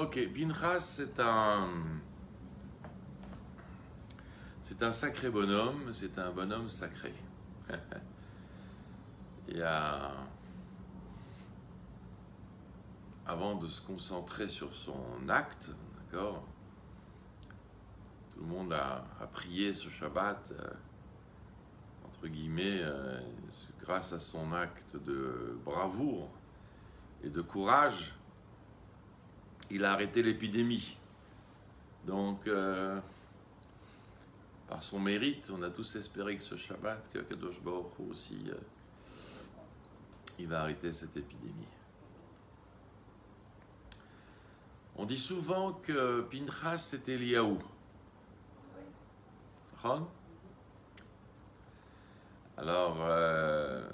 Ok, Pinchas, c'est un. C'est un sacré bonhomme, c'est un bonhomme sacré. Avant de se concentrer sur son acte, d'accord Tout le monde a, a prié ce Shabbat, euh, entre guillemets, euh, grâce à son acte de bravoure et de courage, il a arrêté l'épidémie. Donc, euh, par son mérite, on a tous espéré que ce Shabbat, que Kadosh Baruch aussi, euh, il va arrêter cette épidémie. On dit souvent que Pinchas c'était Eliaou. Ron? Alors, euh,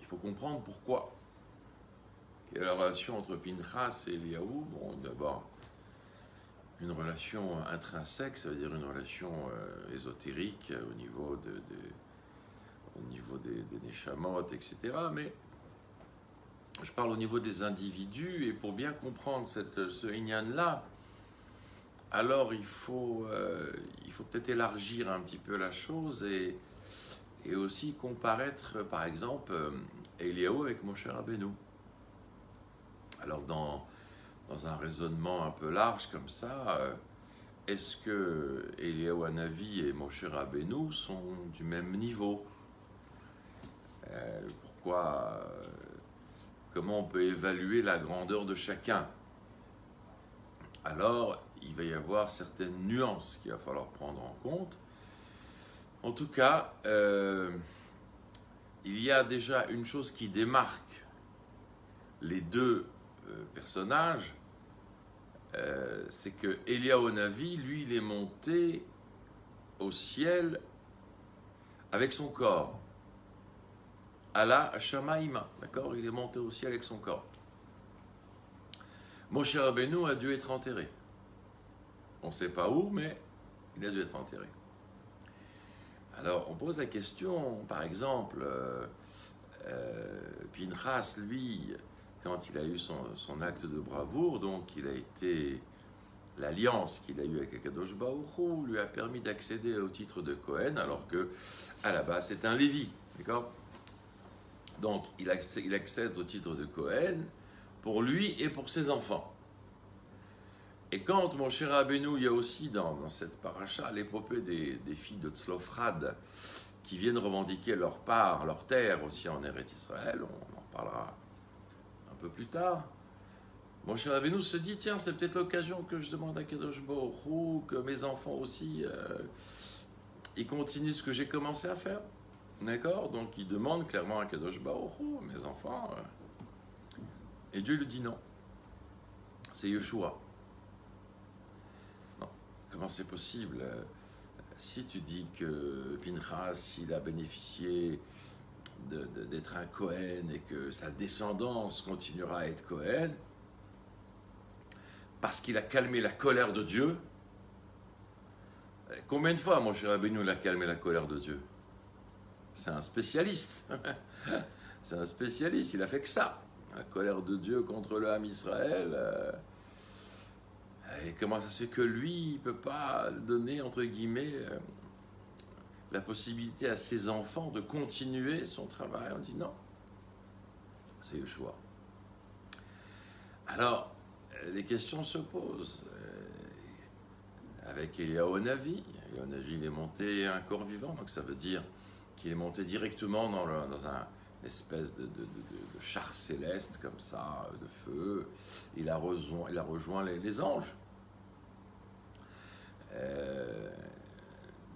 il faut comprendre pourquoi. Est la relation entre Pinchas et Eliaou Bon, d'abord, une relation intrinsèque, ça veut dire une relation euh, ésotérique euh, au niveau, de, de- au niveau des, des Neshamot, etc. Mais je parle au niveau des individus, et pour bien comprendre cette, ce Inyan-là, alors il faut, euh, peut-être élargir un petit peu la chose et, et aussi comparaître, par exemple, Eliaou avec Moshe Rabbeinu. Alors, dans, un raisonnement un peu large comme ça, euh, est-ce que Hanavi et Moshe Rabbeinu sont du même niveau? Euh, Pourquoi euh, Comment on peut évaluer la grandeur de chacun? Alors, il va y avoir certaines nuances qu'il va falloir prendre en compte. En tout cas, il y a déjà une chose qui démarque les deux euh, personnages, euh, c'est que Eliaou Navi, lui, il est monté au ciel avec son corps. Allah Shamaïma, d'accord? Il est monté au ciel avec son corps. Moshe Rabbeinu a dû être enterré. On ne sait pas où, mais il a dû être enterré. Alors, on pose la question, par exemple, euh, euh, lui, quand il a eu son, acte de bravoure, donc il a été l'alliance qu'il a eue avec Akadosh Hu lui a permis d'accéder au titre de Cohen, alors que à la base c'est un Lévi, d'accord? Donc il accède, au titre de Cohen pour lui et pour ses enfants. Et quand mon cher Rabbeinu, il y a aussi dans, cette paracha l'épopée des, filles de Tzlofrad qui viennent revendiquer leur part, leur terre aussi en Eretz Israël, on en parlera peu plus tard. Mon cher Rabbeinu se dit, tiens, c'est peut-être l'occasion que je demande à Kadosh Hu, que mes enfants aussi, euh, ils continuent ce que j'ai commencé à faire. D'accord? Donc il demande clairement à Kadosh Hu, mes enfants. euh, et Dieu lui dit non. C'est Yeshua. Non. Comment c'est possible? Euh, Si tu dis que Pinchas, il a bénéficié d'être un Cohen et que sa descendance continuera à être Cohen, parce qu'il a calmé la colère de Dieu. Combien de fois, mon cher Rabbeinu, il a calmé la colère de Dieu? C'est un spécialiste. C'est un spécialiste, il a fait que ça. La colère de Dieu contre le Ham Israël. euh, Et comment ça se fait que lui, il ne peut pas donner, entre guillemets, euh, la possibilité à ses enfants de continuer son travail On dit non. C'est le choix. Alors, euh, les questions se posent. Euh, Avec Eliyahu Navi, Eliyahu Navi, il est monté un corps vivant, donc ça veut dire qu'il est monté directement dans, le- dans un espèce de, char céleste comme ça, de feu. Il a rejoint, il a rejoint les, anges. Euh,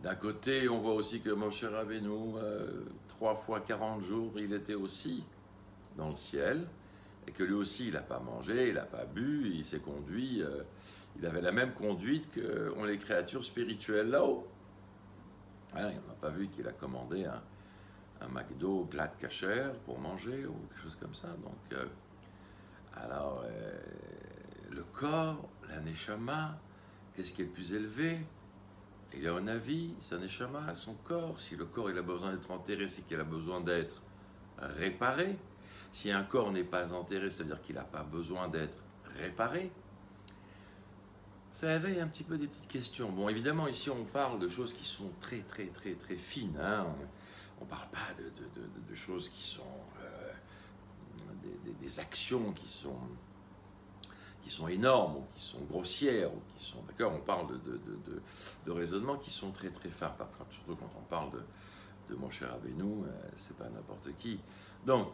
D'un côté, on voit aussi que Moshe Rabbeinu, euh, trois fois 40 jours, il était aussi dans le ciel et que lui aussi, il n'a pas mangé, il n'a pas bu, il s'est conduit, euh, il avait la même conduite que ont les créatures spirituelles là-haut. Hein, on n'a pas vu qu'il a commandé un, un McDo glad pour manger ou quelque chose comme ça. Euh, alors, le corps, la neshama, qu'est-ce qui est le plus élevé? Il a un avis, sa neshama, son corps. Si le corps a besoin d'être enterré, c'est qu'il a besoin d'être réparé. Si un corps n'est pas enterré, c'est-à-dire qu'il n'a pas besoin d'être réparé. Ça éveille un petit peu des petites questions. Bon, évidemment, ici, on parle de choses qui sont très, très, très, très fines. Hein. On ne parle pas de, choses qui sont euh, des, actions qui sont qui sont énormes ou qui sont grossières ou qui sont d'accord on parle de, raisonnements qui sont très très fins surtout quand on parle de, mon cher Abénou euh, c'est pas n'importe qui. Donc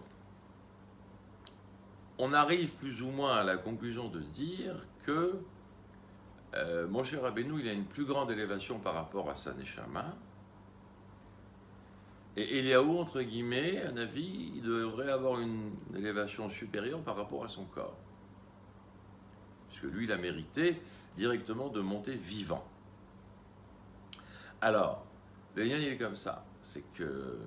on arrive plus ou moins à la conclusion de dire que euh, mon cher Abénou il a une plus grande élévation par rapport à sa Neshama. Et Eliaou, entre guillemets, un avis, il devrait avoir une élévation supérieure par rapport à son corps lui, il a mérité directement de monter vivant. Alors, le lien, il est comme ça. C'est que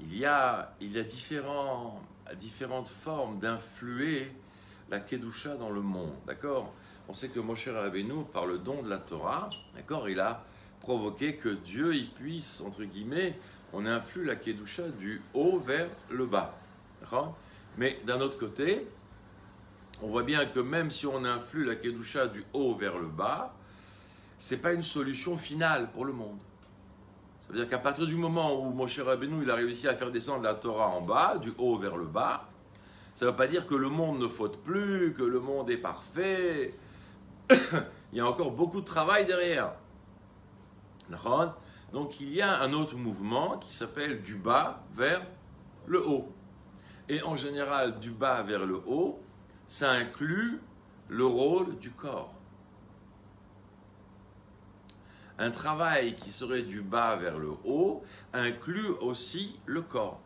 il, y a, il y a différents, différentes formes d'influer la Kedusha dans le monde. D'accord? On sait que Moshe Rabbeinu, par le don de la Torah, d'accord, il a provoqué que Dieu y puisse, entre guillemets, on influe la Kedusha du haut vers le bas. Mais d'un autre côté, on voit bien que même si on influe la Kedusha du haut vers le bas, ce n'est pas une solution finale pour le monde. Ça veut dire qu'à partir du moment où Moshe Rabbeinu il a réussi à faire descendre la Torah en bas, du haut vers le bas, ça ne veut pas dire que le monde ne faute plus, que le monde est parfait. il y a encore beaucoup de travail derrière. Donc il y a un autre mouvement qui s'appelle du bas vers le haut. Et en général, du bas vers le haut, ça inclut le rôle du corps. Un travail qui serait du bas vers le haut inclut aussi le corps.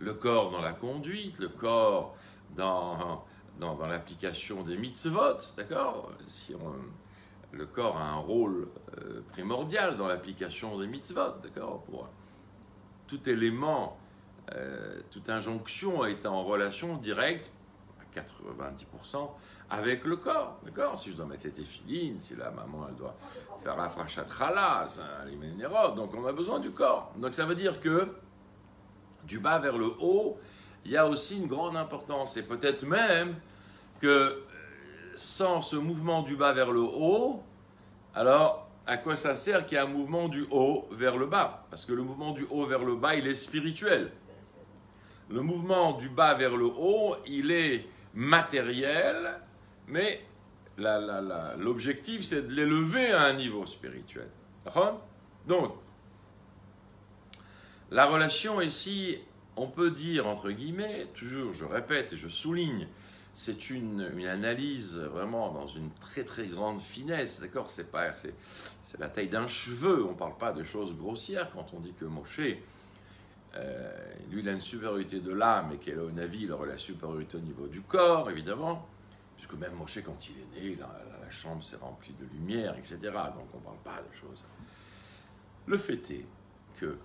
Le corps dans la conduite, le corps dans, dans, l'application des mitzvot, d'accord? Si Le corps a un rôle euh, primordial dans l'application des mitzvot, d'accord? Tout élément, euh, toute injonction est en relation directe 90% avec le corps. D'accord Si je dois mettre les téphilines, si la maman elle doit faire la frachat c'est un donc on a besoin du corps. Donc ça veut dire que du bas vers le haut, il y a aussi une grande importance. Et peut-être même que euh, sans ce mouvement du bas vers le haut, alors à quoi ça sert qu'il y ait un mouvement du haut vers le bas? Parce que le mouvement du haut vers le bas, il est spirituel. Le mouvement du bas vers le haut, il est matériel, mais l'objectif c'est de l'élever à un niveau spirituel. Donc, la relation ici, on peut dire entre guillemets, toujours je répète et je souligne, c'est une, analyse vraiment dans une très très grande finesse, d'accord? C'est la taille d'un cheveu, on ne parle pas de choses grossières quand on dit que Moshe euh, lui, il a une supériorité de l'âme et qu'elle a un avis, il aura la supériorité au niveau du corps, évidemment. Puisque même Moshe, quand il est né, la, la chambre s'est remplie de lumière, etc. Donc on ne parle pas de choses. Le fait est que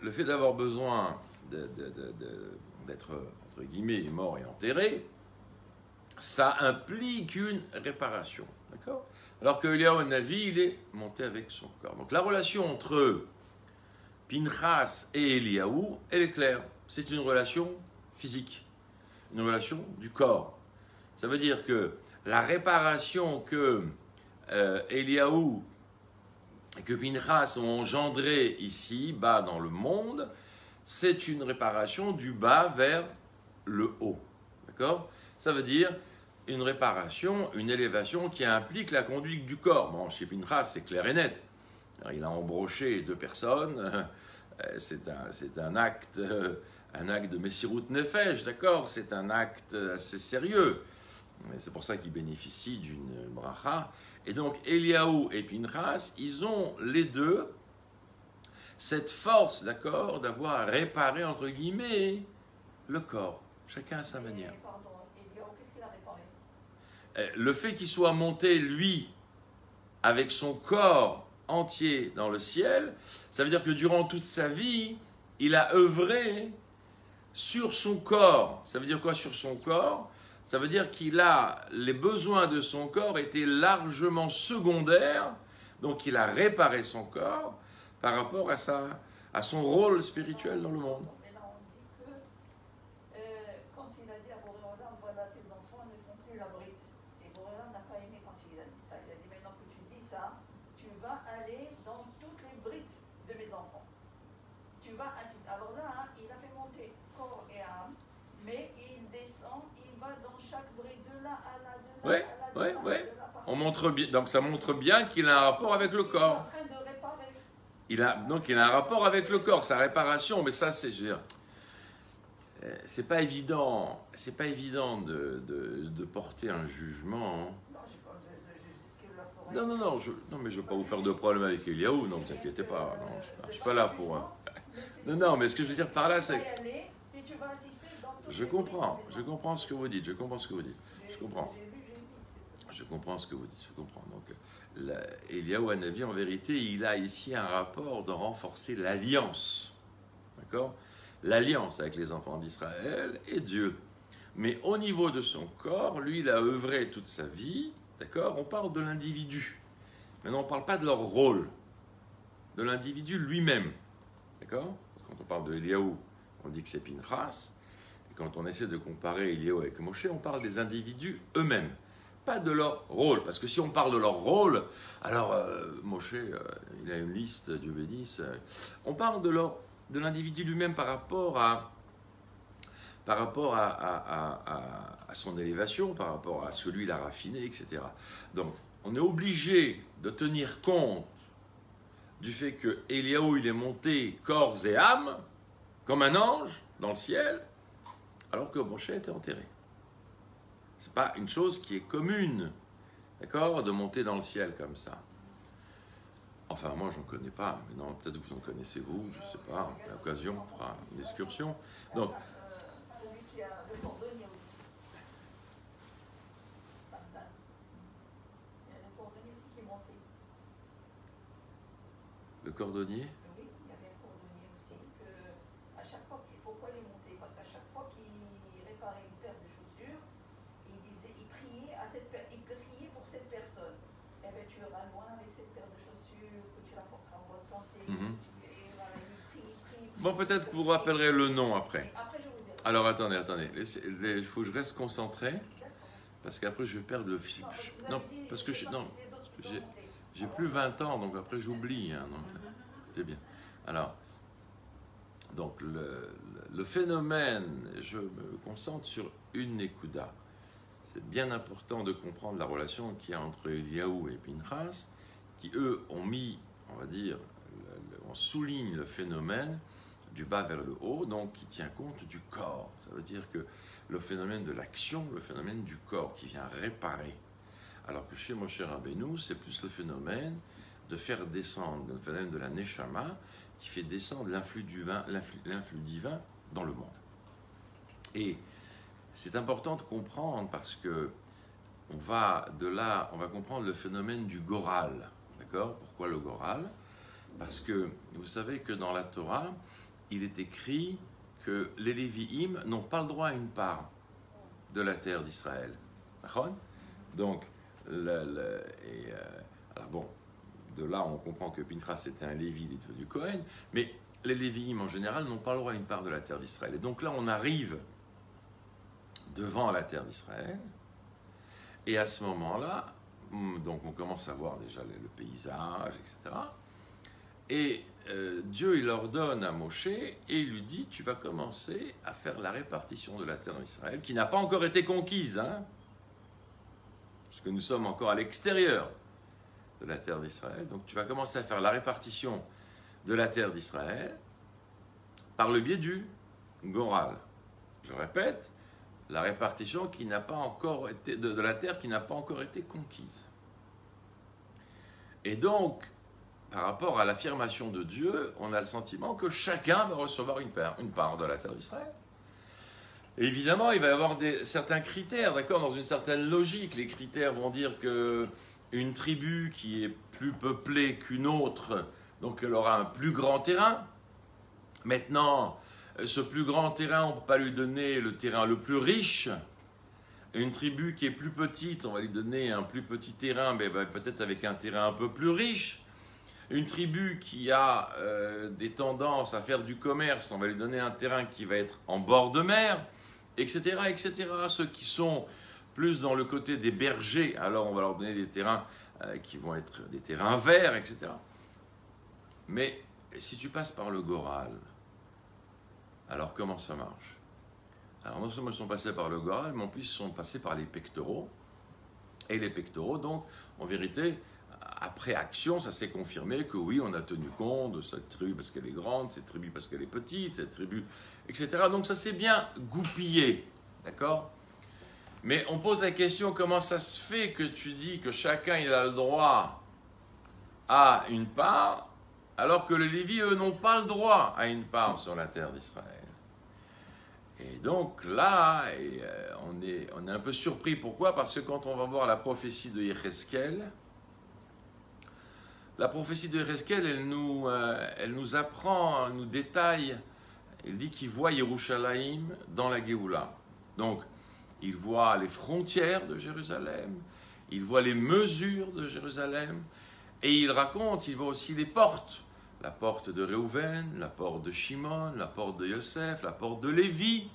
le fait d'avoir besoin d'être, entre guillemets, mort et enterré, ça implique une réparation. D'accord? Alors que un avis, il est monté avec son corps. Donc la relation entre Pinchas et Eliaou, elle est claire. C'est une relation physique, une relation du corps. Ça veut dire que la réparation que euh, Eliaou et que Pinchas ont engendré ici, bas dans le monde, c'est une réparation du bas vers le haut. D'accord? Ça veut dire une réparation, une élévation qui implique la conduite du corps. Bon, chez Pinchas, c'est clair et net. Il a embroché deux personnes, euh, c'est un, un, acte, euh, un acte de Messirut Nefesh, d'accord? C'est un acte assez sérieux. C'est pour ça qu'il bénéficie d'une bracha. Et donc, Eliaou et Pinchas, ils ont les deux cette force, d'accord, d'avoir réparé, entre guillemets, le corps. Chacun à sa manière. Euh, le fait qu'il soit monté, lui, avec son corps entier dans le ciel, ça veut dire que durant toute sa vie, il a œuvré sur son corps. Ça veut dire quoi sur son corps? Ça veut dire qu'il a les besoins de son corps étaient largement secondaires, donc il a réparé son corps par rapport à sa, à son rôle spirituel dans le monde. Mais là, on dit que euh, quand il a dit à Boréolam, voilà, tes enfants ne font plus la brite. Et Boréolam n'a pas aimé quand il a dit ça. Il a dit, maintenant que tu dis ça, tu vas aller dans toutes les brites de mes enfants. Tu vas assister. Alors là, hein, il a fait monter corps et âme, mais il descend, il va dans chaque brite, de là à là, de là Ouais, à là, de ouais, là, ouais. De là, par- On montre bien, donc ça montre bien qu'il a un rapport avec le corps. Il a, donc il a un rapport avec le corps, sa réparation, mais ça c'est, euh, c'est pas évident, c'est pas évident de, de- porter un jugement. hein. Non, Non, non, je, non, mais je veux pas vous faire de problème avec Eliaou, non, vous pas, non, je, je suis pas là pour. hein. Non, non, mais ce que je veux dire par là, c'est, je comprends, je comprends ce que vous dites, je comprends ce que vous dites, je comprends. Je comprends ce que vous dites, je comprends. Donc, Eliaou Hanavi, en vérité, il a ici un rapport de renforcer l'alliance. D'accord? L'alliance avec les enfants d'Israël et Dieu. Mais au niveau de son corps, lui, il a œuvré toute sa vie. D'accord? On parle de l'individu. Maintenant, on ne parle pas de leur rôle. De l'individu lui-même. D'accord? Quand on parle de Eliaou, on dit que c'est Pinchas. Et quand on essaie de comparer Eliaou avec Moshe, on parle des individus eux-mêmes pas de leur rôle. Parce que si on parle de leur rôle, alors euh, Moshe, euh, il a une liste, Dieu bénisse. euh, on parle de, l'individu lui-même par rapport à son élévation, par rapport à ce que lui il a raffiné, etc. Donc, on est obligé de tenir compte du fait que Eliaou il est monté corps et âme comme un ange dans le ciel, alors que Moshe était enterré. C'est pas une chose qui est commune, d'accord, de monter dans le ciel comme ça. Enfin, moi, j'en connais pas. Mais non, peut-être vous en connaissez vous, je sais pas. À l'occasion, on fera une excursion. Donc, le cordonnier aussi. Samdan. Il y a le cordonnier aussi qui est monté. le cordonnier, Oui, il y avait un cordonnier aussi que à chaque fois qu'il pourquoi il est monté Parce qu'à chaque fois qu'il réparait une paire de chaussures, il disait, il priait à cette per- il priait pour cette personne. Eh bien, tu iras loin avec cette paire de chaussures, que tu la porteras en bonne santé. Mhm. Et voilà, il prie, il prie, il prie. Bon, peut-être que vous vous rappellerez le nom après. Alors, attendez, attendez. Il faut que je reste concentré, parce qu'après, je vais perdre le fil. Non, parce que je, non, j'ai- plus 20 ans, donc après, j'oublie. hein, donc, c'est bien. Alors, donc, le, le- le phénomène, je me concentre sur une Nekuda. C'est bien important de comprendre la relation qu'il y a entre Eliaou et Pinchas, qui eux ont mis, on va dire, le- le- on souligne le phénomène du bas vers le haut, donc qui tient compte du corps. Ça veut dire que le phénomène de l'action, le phénomène du corps qui vient réparer. Alors que chez Moshe Rabbeinu, c'est plus le phénomène de faire descendre, le phénomène de la Neshama, qui fait descendre l'influx du vin- l'influx l'influx divin dans le monde. Et c'est important de comprendre parce que on va de là, on va comprendre le phénomène du goral. D'accord? Pourquoi le goral? Parce que vous savez que dans la Torah, il est écrit que les Lévi'im n'ont pas le droit à une part de la terre d'Israël. Donc, euh, alors de là on comprend que Pinchas était un Lévi, il est devenu Cohen, mais les Lévi'im en général n'ont pas le droit à une part de la terre d'Israël. Et donc là on arrive devant la terre d'Israël, et à ce moment-là, hum, donc on commence à voir déjà le, le paysage, etc. Et euh, Dieu, il ordonne à Moshe et il lui dit Tu vas commencer à faire la répartition de la terre d'Israël, qui n'a pas encore été conquise, hein, puisque nous sommes encore à l'extérieur de la terre d'Israël. Donc tu vas commencer à faire la répartition de la terre d'Israël par le biais du Goral. Je répète, la répartition qui n'a pas encore été, de, de la terre qui n'a pas encore été conquise. Et donc, par rapport à l'affirmation de Dieu, on a le sentiment que chacun va recevoir une part, de la terre d'Israël. Évidemment, il va y avoir certains critères, d'accord, dans une certaine logique. Les critères vont dire que une tribu qui est plus peuplée qu'une autre, donc elle aura un plus grand terrain. Maintenant, ce plus grand terrain, on ne peut pas lui donner le terrain le plus riche. Une tribu qui est plus petite, on va lui donner un plus petit terrain, mais ben, peut-être avec un terrain un peu plus riche. Une tribu qui a euh, des tendances à faire du commerce, on va lui donner un terrain qui va être en bord de mer, etc., etc. Ceux qui sont plus dans le côté des bergers, alors on va leur donner des terrains euh, qui vont être des terrains verts, etc. Mais si tu passes par le Goral, alors comment ça marche? Alors non seulement ils sont passés par le Goral, mais en plus ils sont passés par les pectoraux. Et les pectoraux, donc, en vérité, après action, ça s'est confirmé que oui, on a tenu compte de cette tribu parce qu'elle est grande, cette tribu parce qu'elle est petite, cette tribu, etc. Donc ça s'est bien goupillé, d'accord? Mais on pose la question comment ça se fait que tu dis que chacun il a le droit à une part, alors que les Lévis, eux, n'ont pas le droit à une part sur la terre d'Israël? Et donc là, euh, on, est, un peu surpris. Pourquoi? Parce que quand on va voir la prophétie de Yecheskel, la prophétie de Yecheskel, elle nous, euh, elle nous apprend, nous détaille. Elle dit qu'il voit Yerushalayim dans la Géoula. Donc, il voit les frontières de Jérusalem, il voit les mesures de Jérusalem, et il raconte, il voit aussi les portes. La porte de Réhouven, la porte de Shimon, la porte de Yosef, la porte de Lévi.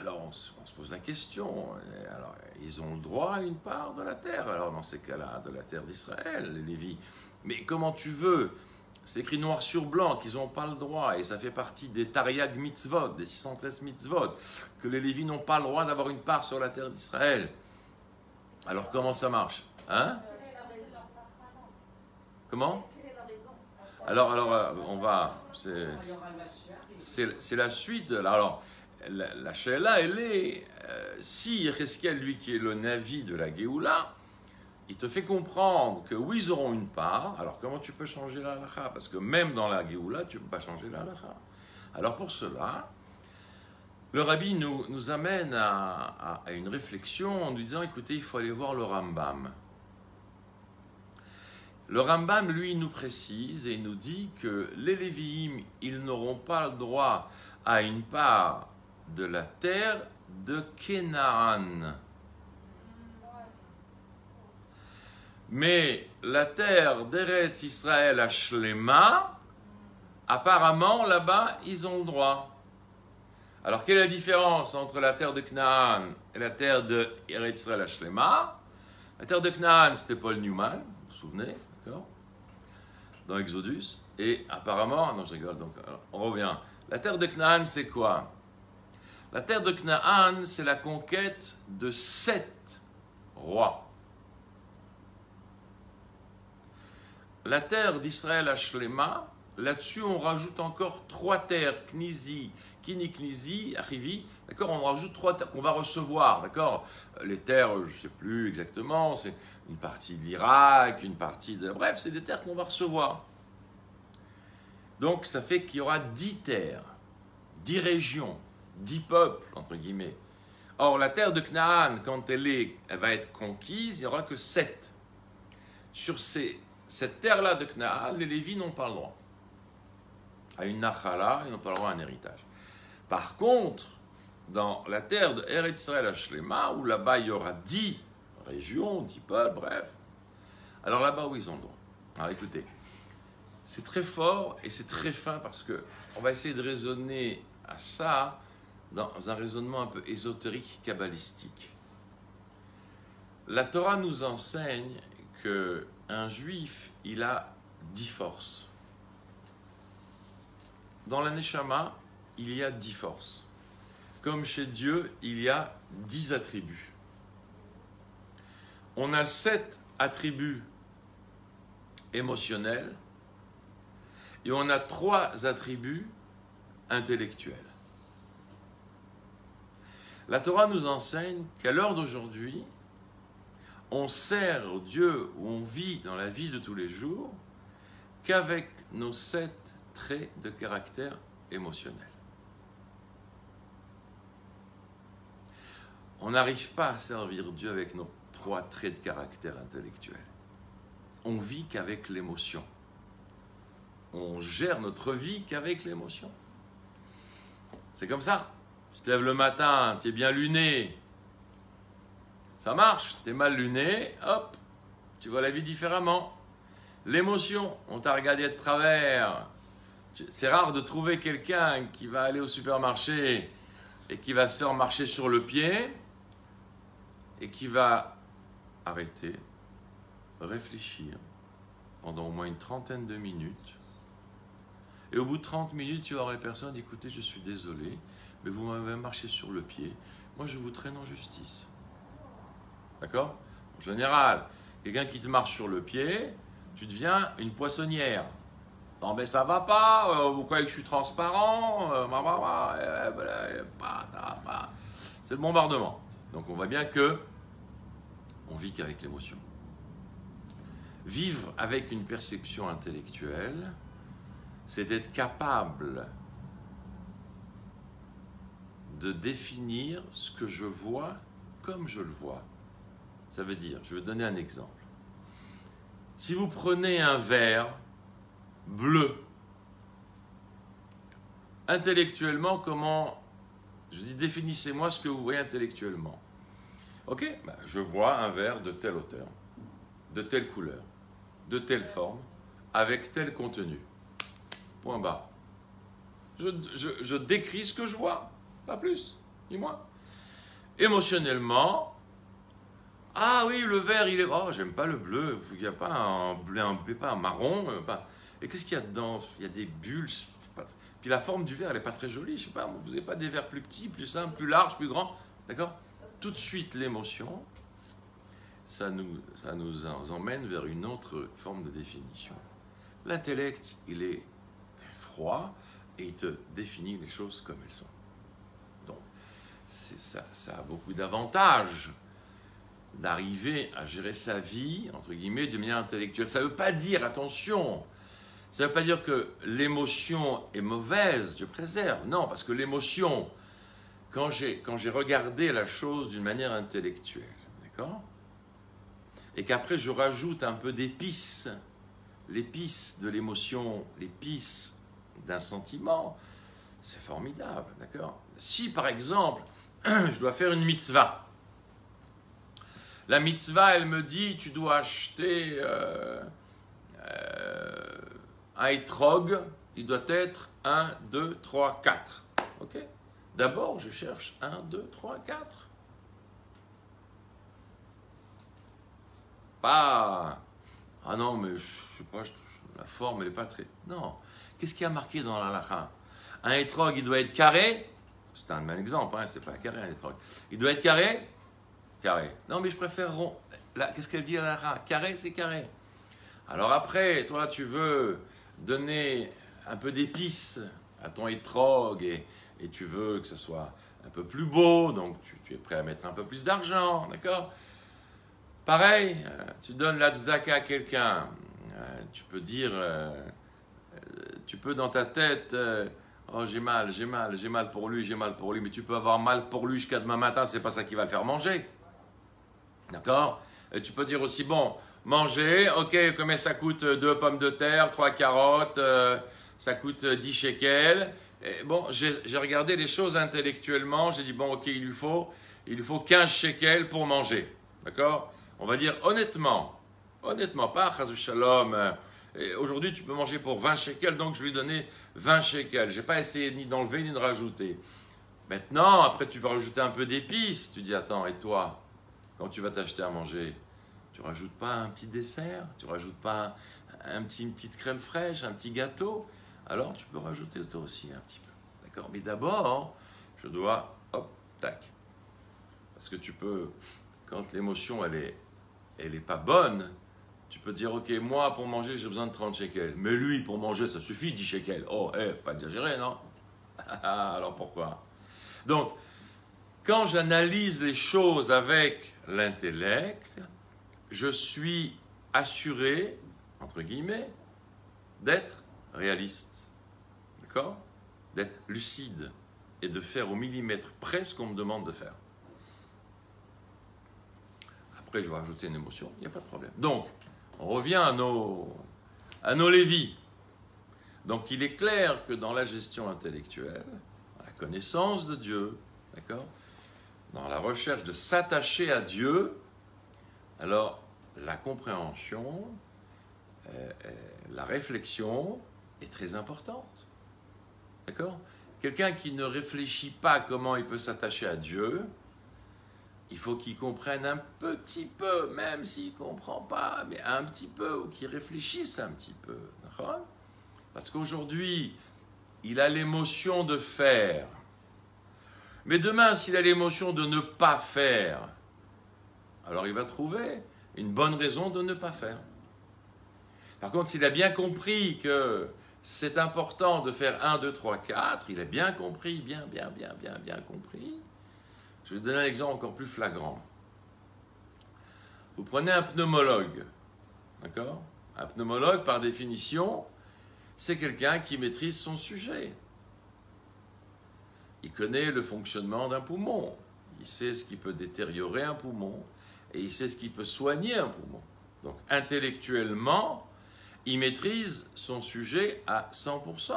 Alors on se, pose la question, alors, ils ont le droit à une part de la terre, alors dans ces cas-là, de la terre d'Israël, les Lévis. Mais comment tu veux? C'est écrit noir sur blanc qu'ils n'ont pas le droit, et ça fait partie des Tariag mitzvot, des 613 mitzvot, que les Lévis n'ont pas le droit d'avoir une part sur la terre d'Israël. Alors comment ça marche? Hein? Comment? Alors, alors, euh, on va. C'est la suite. Alors, la, la elle est. Euh, si Ezekiel, lui qui est le Navi de la Géoula, il te fait comprendre que oui, ils auront une part. Alors, comment tu peux changer la halakha? Parce que même dans la Géoula, tu ne peux pas changer la halakha. Alors, pour cela, le rabbi nous, nous amène à, à, une réflexion en nous disant écoutez, il faut aller voir le Rambam. Le Rambam, lui, nous précise et nous dit que les Lévi'im, ils n'auront pas le droit à une part de la terre de Canaan. Mais la terre d'Eretz Israël à Shlema, apparemment là-bas, ils ont le droit. Alors, quelle est la différence entre la terre de Canaan et la terre de Israël à Shlema La terre de Canaan, c'était Paul Newman, vous vous souvenez dans Exodus. Et apparemment, non, je rigole, donc on revient. La terre de Canaan, c'est quoi? La terre de Canaan, c'est la conquête de sept rois. La terre d'Israël à Shlema, là-dessus, on rajoute encore trois terres, Knizi, Kini Knizi, Arrivi, d'accord On rajoute trois terres qu'on va recevoir, d'accord Les terres, je ne sais plus exactement, c'est une partie de l'Irak, une partie de... Bref, c'est des terres qu'on va recevoir. Donc ça fait qu'il y aura dix terres, dix régions, dix peuples, entre guillemets. Or, la terre de Canaan, quand elle, est, elle va être conquise, il n'y aura que sept. Sur ces, cette terre-là de Canaan, les Lévis n'ont pas le droit. À une nachala, ils n'ont pas le droit à un héritage. Par contre, dans la terre de Eretz Israël Shlema, où là-bas il y aura dix région, dix peuples, bref. Alors là-bas, où ils ont le droit. Alors écoutez, c'est très fort et c'est très fin parce que on va essayer de raisonner à ça dans un raisonnement un peu ésotérique, kabbalistique. La Torah nous enseigne que un juif, il a dix forces. Dans la Neshama, il y a dix forces. Comme chez Dieu, il y a dix attributs on a sept attributs émotionnels et on a trois attributs intellectuels. La Torah nous enseigne qu'à l'heure d'aujourd'hui, on sert Dieu ou on vit dans la vie de tous les jours qu'avec nos sept traits de caractère émotionnel. On n'arrive pas à servir Dieu avec nos trois traits de caractère intellectuel. On vit qu'avec l'émotion. On gère notre vie qu'avec l'émotion. C'est comme ça. Tu te lèves le matin, tu es bien luné. Ça marche, tu es mal luné, hop, tu vois la vie différemment. L'émotion, on t'a regardé de travers. C'est rare de trouver quelqu'un qui va aller au supermarché et qui va se faire marcher sur le pied et qui va arrêter, réfléchir pendant au moins une trentaine de minutes. Et au bout de 30 minutes, tu aurais personne, écoutez, je suis désolé, mais vous m'avez marché sur le pied. Moi, je vous traîne en justice. D'accord? En général, quelqu'un qui te marche sur le pied, tu deviens une poissonnière. Non, mais ça va pas, euh, vous croyez que je suis transparent C'est le bombardement. Donc on voit bien que on vit qu'avec l'émotion. Vivre avec une perception intellectuelle, c'est d'être capable de définir ce que je vois comme je le vois. Ça veut dire, je vais donner un exemple. Si vous prenez un verre bleu, intellectuellement, comment, je dis définissez-moi ce que vous voyez intellectuellement. Ok, bah, je vois un verre de telle hauteur, de telle couleur, de telle forme, avec tel contenu. Point bas. Je, je décris ce que je vois, pas plus, dis-moi. Émotionnellement, ah oui, le vert, il est. Oh, j'aime pas le bleu. Il n'y a pas un bleu, un, pas un marron. Euh, pas... Et qu'est-ce qu'il y a dedans? Il y a des bulles. Puis la forme du verre, elle n'est pas très jolie. Je sais pas, vous n'avez pas des verres plus petits, plus simples, plus larges, plus grands D'accord? Tout de suite, l'émotion, ça nous, ça nous emmène vers une autre forme de définition. L'intellect, il est froid et il te définit les choses comme elles sont. Ça, ça a beaucoup d'avantages d'arriver à gérer sa vie, entre guillemets, de manière intellectuelle. Ça ne veut pas dire, attention, ça ne veut pas dire que l'émotion est mauvaise, je préserve. Non, parce que l'émotion, quand j'ai, quand j'ai regardé la chose d'une manière intellectuelle, d'accord? Et qu'après je rajoute un peu d'épices, l'épice de l'émotion, l'épice d'un sentiment, c'est formidable, d'accord? Si par exemple, je dois faire une mitzvah, la mitzvah, elle me dit, tu dois acheter euh, euh, un étrog, il doit être 1, 2, 3, 4. Ok? D'abord, je cherche 1, 2, 3, 4. Pas. Ah non, mais je sais pas, la forme, elle n'est pas très. Non. Qu'est-ce qui a marqué dans la lacha Un étrog, il doit être carré. C'est un, exemple, hein, c'est pas carré un étrog. Il doit être carré Carré. Non, mais je préfère rond. Qu'est-ce qu'elle dit à la Carré, c'est carré. Alors après, toi, tu veux donner un peu d'épices à ton étrog et, et, tu veux que ce soit un peu plus beau, donc tu, es prêt à mettre un peu plus d'argent, d'accord? Pareil, euh, tu donnes la tzedaka à quelqu'un, euh, tu peux dire, euh, tu peux dans ta tête, oh j'ai mal, j'ai mal, j'ai mal pour lui, j'ai mal pour lui, mais tu peux avoir mal pour lui jusqu'à demain matin, c'est pas ça qui va le faire manger. D'accord? Et tu peux dire aussi, bon, manger, ok, combien ça coûte deux pommes de terre, trois carottes, euh, ça coûte 10 shekels. Et bon, j'ai regardé les choses intellectuellement, j'ai dit, bon, ok, il lui faut, il faut 15 shekels pour manger. D'accord? On va dire honnêtement, honnêtement, pas shalom. Aujourd'hui, tu peux manger pour 20 shekels, donc je lui ai donné 20 shekels. Je n'ai pas essayé ni d'enlever ni de rajouter. Maintenant, après, tu vas rajouter un peu d'épices. Tu dis, attends, et toi quand tu vas t'acheter à manger, tu rajoutes pas un petit dessert, tu rajoutes pas un petit, une petite crème fraîche, un petit gâteau, alors tu peux rajouter toi aussi un petit peu. D'accord? Mais d'abord, je dois, hop, tac. Parce que tu peux, quand l'émotion, elle est, elle est pas bonne, tu peux dire, ok, moi, pour manger, j'ai besoin de 30 shekels. Mais lui, pour manger, ça suffit, 10 shekels. Oh, eh, pas exagéré, non? Alors pourquoi? Donc, quand j'analyse les choses avec l'intellect, je suis assuré, entre guillemets, d'être réaliste. D'accord? D'être lucide et de faire au millimètre près ce qu'on me demande de faire. Après, je vais rajouter une émotion, il n'y a pas de problème. Donc, on revient à nos, à nos lévis. Donc, il est clair que dans la gestion intellectuelle, la connaissance de Dieu, d'accord dans la recherche de s'attacher à Dieu, alors la compréhension, euh, euh, la réflexion est très importante. D'accord? Quelqu'un qui ne réfléchit pas comment il peut s'attacher à Dieu, il faut qu'il comprenne un petit peu, même s'il ne comprend pas, mais un petit peu, ou qu'il réfléchisse un petit peu. Parce qu'aujourd'hui, il a l'émotion de faire. Mais demain, s'il a l'émotion de ne pas faire, alors il va trouver une bonne raison de ne pas faire. Par contre, s'il a bien compris que c'est important de faire 1, 2, 3, 4, il a bien compris, bien, bien, bien, bien, bien compris. Je vais vous donner un exemple encore plus flagrant. Vous prenez un pneumologue, d'accord? Un pneumologue, par définition, c'est quelqu'un qui maîtrise son sujet. Il connaît le fonctionnement d'un poumon, il sait ce qui peut détériorer un poumon, et il sait ce qui peut soigner un poumon. Donc intellectuellement, il maîtrise son sujet à 100%.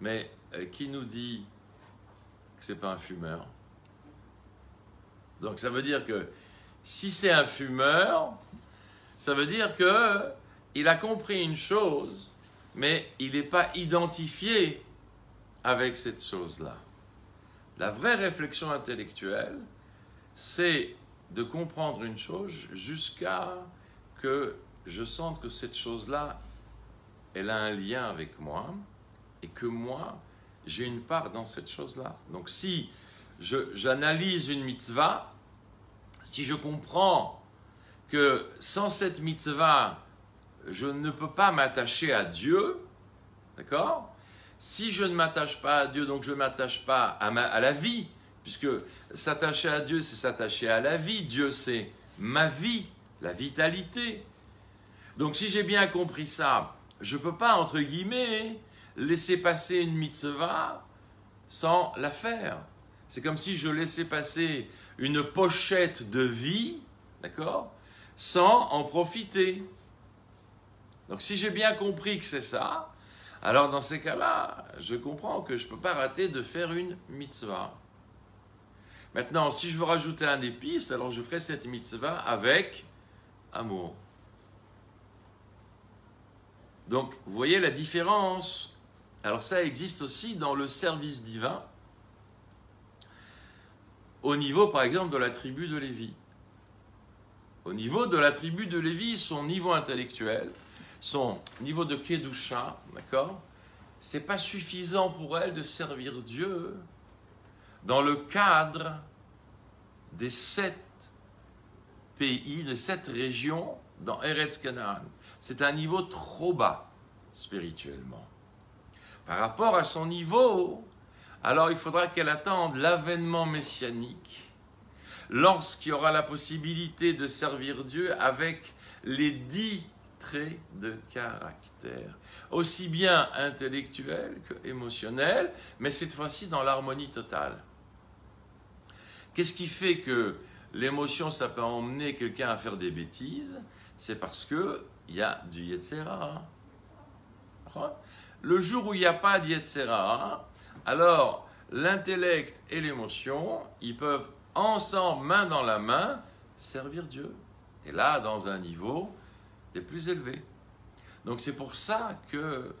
Mais euh, qui nous dit que ce n'est pas un fumeur Donc ça veut dire que si c'est un fumeur, ça veut dire que il a compris une chose, mais il n'est pas identifié avec cette chose-là. La vraie réflexion intellectuelle, c'est de comprendre une chose jusqu'à que je sente que cette chose-là, elle a un lien avec moi et que moi, j'ai une part dans cette chose-là. Donc si j'analyse une mitzvah, si je comprends que sans cette mitzvah, je ne peux pas m'attacher à Dieu, d'accord? Si je ne m'attache pas à Dieu, donc je ne m'attache pas à, la vie, puisque s'attacher à Dieu, c'est s'attacher à la vie. Dieu, c'est ma vie, la vitalité. Donc si j'ai bien compris ça, je ne peux pas, entre guillemets, laisser passer une mitzvah sans la faire. C'est comme si je laissais passer une pochette de vie, d'accord, sans en profiter. Donc si j'ai bien compris que c'est ça, alors dans ces cas-là, je comprends que je ne peux pas rater de faire une mitzvah. Maintenant, si je veux rajouter un épice, alors je ferai cette mitzvah avec amour. Donc, vous voyez la différence. Alors ça existe aussi dans le service divin, au niveau par exemple de la tribu de Lévi. Au niveau de la tribu de Lévi, son niveau intellectuel, son niveau de Kedusha, d'accord C'est pas suffisant pour elle de servir Dieu dans le cadre des sept pays, des sept régions dans Eretz Canaan c'est un niveau trop bas spirituellement. Par rapport à son niveau, alors il faudra qu'elle attende l'avènement messianique, lorsqu'il y aura la possibilité de servir Dieu avec les dix traits de caractère, aussi bien intellectuels que émotionnels, mais cette fois-ci dans l'harmonie totale. Qu'est-ce qui fait que l'émotion, ça peut emmener quelqu'un à faire des bêtises? C'est parce que il y a du Yetzera. Le jour où il n'y a pas de Yetzera, alors l'intellect et l'émotion, ils peuvent ensemble, main dans la main, servir Dieu. Et là, dans un niveau des plus élevés. Donc c'est pour ça que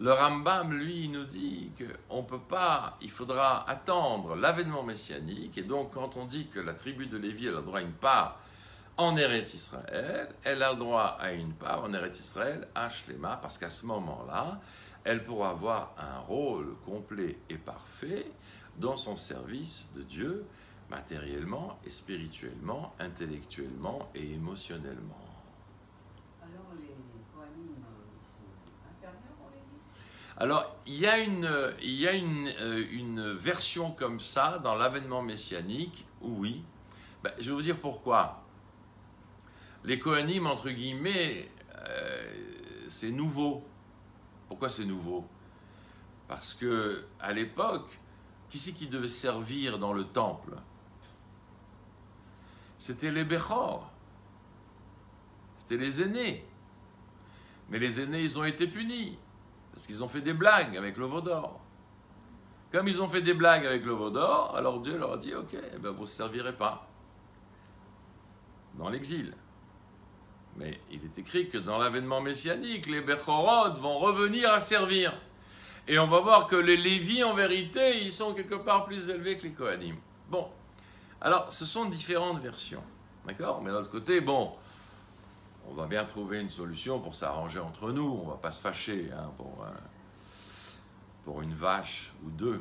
le Rambam, lui, nous dit qu'on ne peut pas, il faudra attendre l'avènement messianique. Et donc, quand on dit que la tribu de Lévi a le droit à une part en Eretz Israël, elle a le droit à une part en Eretz Israël à Shlema, parce qu'à ce moment-là, elle pourra avoir un rôle complet et parfait dans son service de Dieu, matériellement et spirituellement, intellectuellement et émotionnellement. Alors les Kohanim, ils sont inférieurs, on les dit? Alors, il y a, une, il y a une, euh, une version comme ça dans l'avènement messianique, oui. Ben, je vais vous dire pourquoi les Kohanim, entre guillemets, euh, c'est nouveau. Pourquoi c'est nouveau? Parce que à l'époque, qui c'est qui devait servir dans le temple? C'était les Bechor. C'était les aînés. Mais les aînés, ils ont été punis. Parce qu'ils ont fait des blagues avec le d'or. Comme ils ont fait des blagues avec le d'or, alors Dieu leur a dit, ok, eh ben vous ne servirez pas. Dans l'exil. Mais il est écrit que dans l'avènement messianique, les Bechorot vont revenir à servir. Et on va voir que les Lévis, en vérité, ils sont quelque part plus élevés que les Kohanim. Bon, alors ce sont différentes versions. D'accord? Mais d'un autre côté, bon, on va bien trouver une solution pour s'arranger entre nous. On va pas se fâcher hein, pour, euh, pour une vache ou deux.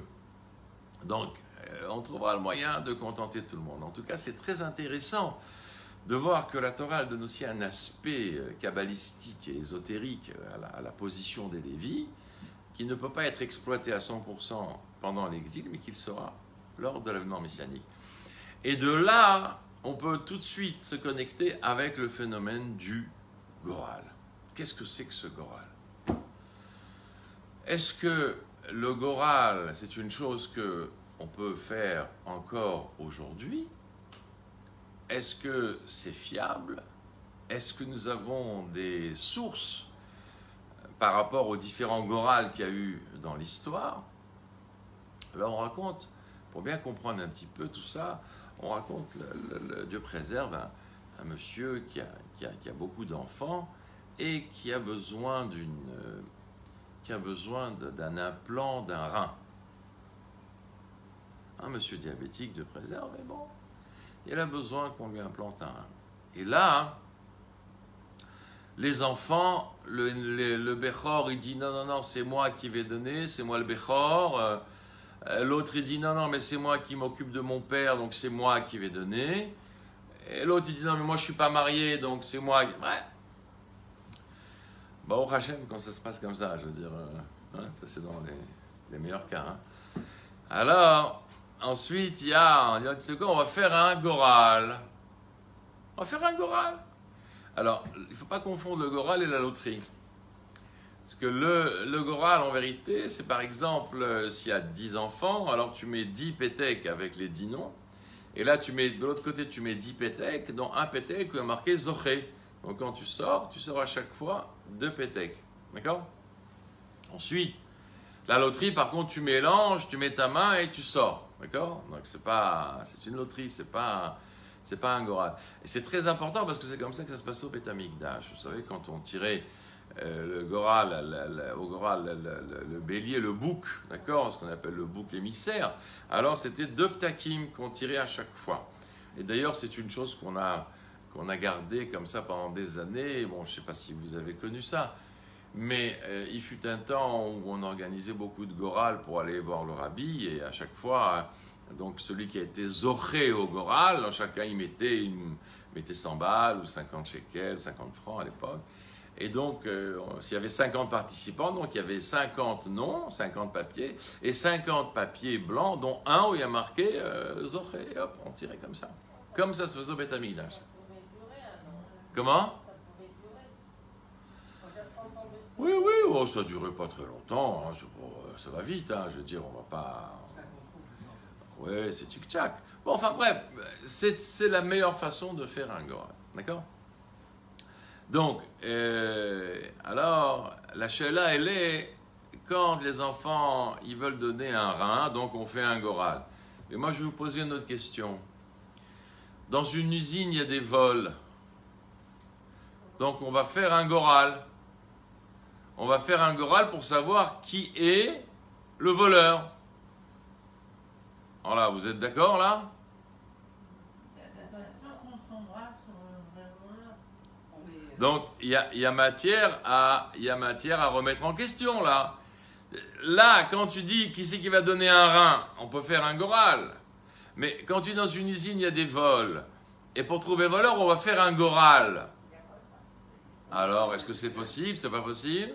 Donc, euh, on trouvera le moyen de contenter tout le monde. En tout cas, c'est très intéressant de voir que la Torah donne aussi un aspect euh, kabbalistique et ésotérique à la, position des Lévis, qui ne peut pas être exploité à 100% pendant l'exil, mais qu'il sera lors de l'avènement messianique. Et de là, on peut tout de suite se connecter avec le phénomène du Goral. Qu'est-ce que c'est que ce Goral? Est-ce que le Goral, c'est une chose que on peut faire encore aujourd'hui? Est-ce que c'est fiable? Est-ce que nous avons des sources par rapport aux différents Gorals qu'il y a eu dans l'histoire? Alors on raconte, pour bien comprendre un petit peu tout ça, on raconte, Dieu préserve un, monsieur qui a, beaucoup d'enfants et qui a besoin besoin d'un implant d'un rein. Un monsieur diabétique de préserve, mais bon, il a besoin qu'on lui implante un rein. Et là, les enfants, le, le, Bechor, il dit non, non, non, c'est moi qui vais donner, c'est moi le Bechor. Euh, l'autre, il dit non, non, mais c'est moi qui m'occupe de mon père, donc c'est moi qui vais donner. Et l'autre, il dit non, mais moi je suis pas marié, donc c'est moi. Qui... Ouais. Bah, au Hachem, quand ça se passe comme ça, je veux dire, euh, hein, ça c'est dans les, meilleurs cas. Hein. Alors, ensuite, il y a, on dit, quoi, on va faire un goral. On va faire un goral. Alors, il ne faut pas confondre le goral et la loterie. Parce que le, le Goral, en vérité, c'est par exemple, euh, s'il y a 10 enfants, alors tu mets 10 pétecs avec les 10 noms. Et là, tu mets, de l'autre côté, tu mets 10 pétecs, dont un pétec qui est marqué Zoché. Donc quand tu sors, tu sors à chaque fois deux pétecs. D'accord? Ensuite, la loterie, par contre, tu mélanges, tu mets ta main et tu sors. D'accord Donc c'est pas, c'est une loterie, c'est pas, c'est pas un goral. Et c'est très important parce que c'est comme ça que ça se passe au Pétamikdash. Vous savez, quand on tirait euh, le Goral, au Goral, le, bélier, le bouc, d'accord, ce qu'on appelle le bouc émissaire. Alors c'était deux ptakim qu'on tirait à chaque fois. Et d'ailleurs, c'est une chose qu'on a, qu'on a gardée comme ça pendant des années. Bon, je ne sais pas si vous avez connu ça, mais euh, il fut un temps où on organisait beaucoup de Goral pour aller voir le rabbi, et à chaque fois, donc celui qui a été zoré au Goral, chacun y mettait, une, mettait 100 balles ou 50 shekels, 50 francs à l'époque. Et donc, euh, s'il y avait 50 participants, donc il y avait 50 noms, 50 papiers, et 50 papiers blancs, dont un où il y a marqué euh, Zoché. Hop, on tirait comme ça. Comme ça se faisait au Betamigdash. Comment? Oui, oui, oh, ça ne durait pas très longtemps. Hein, euh, ça va vite, hein, je veux dire, on va pas. Oui, c'est tic-tac. Bon, enfin bref, c'est la meilleure façon de faire un Goral. D'accord? Donc, euh, alors, la là, elle est, quand les enfants, ils veulent donner un rein, donc on fait un goral. Et moi, je vais vous poser une autre question. Dans une usine, il y a des vols. Donc, on va faire un goral. On va faire un goral pour savoir qui est le voleur. Voilà, vous êtes d'accord là? Donc, il y a, matière à, y a matière à remettre en question, là. Là, quand tu dis qui c'est qui va donner un rein, on peut faire un goral. Mais quand tu es dans une usine, il y a des vols. Et pour trouver le voleur, on va faire un goral. Alors, est-ce que c'est possible C'est pas possible?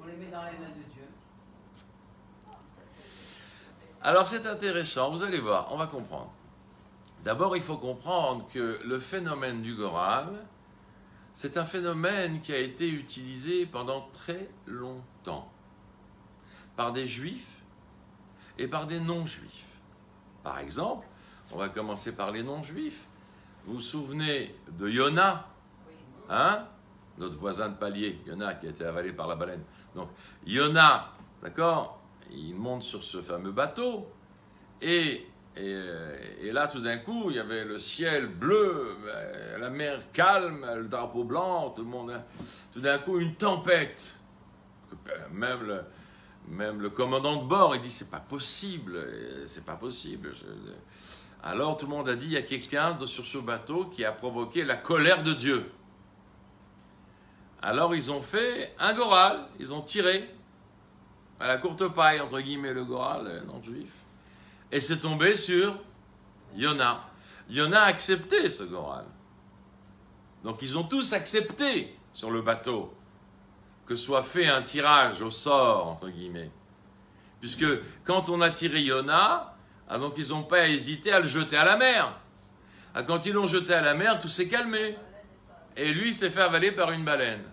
On les met dans les mains de Dieu. Alors, c'est intéressant. Vous allez voir, on va comprendre. D'abord, il faut comprendre que le phénomène du goral, c'est un phénomène qui a été utilisé pendant très longtemps par des juifs et par des non-juifs. Par exemple, on va commencer par les non-juifs. Vous vous souvenez de Yona, hein? Notre voisin de palier, Yona qui a été avalé par la baleine. Donc Yona, d'accord, il monte sur ce fameux bateau et Et, et là, tout d'un coup, il y avait le ciel bleu, euh, la mer calme, le drapeau blanc, tout le monde. hein. Tout d'un coup, une tempête. Même le, même le commandant de bord, il dit c'est pas possible, c'est pas possible. Alors tout le monde a dit il y a quelqu'un sur ce bateau qui a provoqué la colère de Dieu. Alors ils ont fait un goral, ils ont tiré à la courte paille entre guillemets le goral euh, non juif, et c'est tombé sur Yona. Yona a accepté ce goral. Donc ils ont tous accepté sur le bateau que soit fait un tirage au sort, entre guillemets. Puisque quand on a tiré Yona, ah, donc ils n'ont pas hésité à le jeter à la mer. Ah, quand ils l'ont jeté à la mer, tout s'est calmé. Et lui s'est fait avaler par une baleine.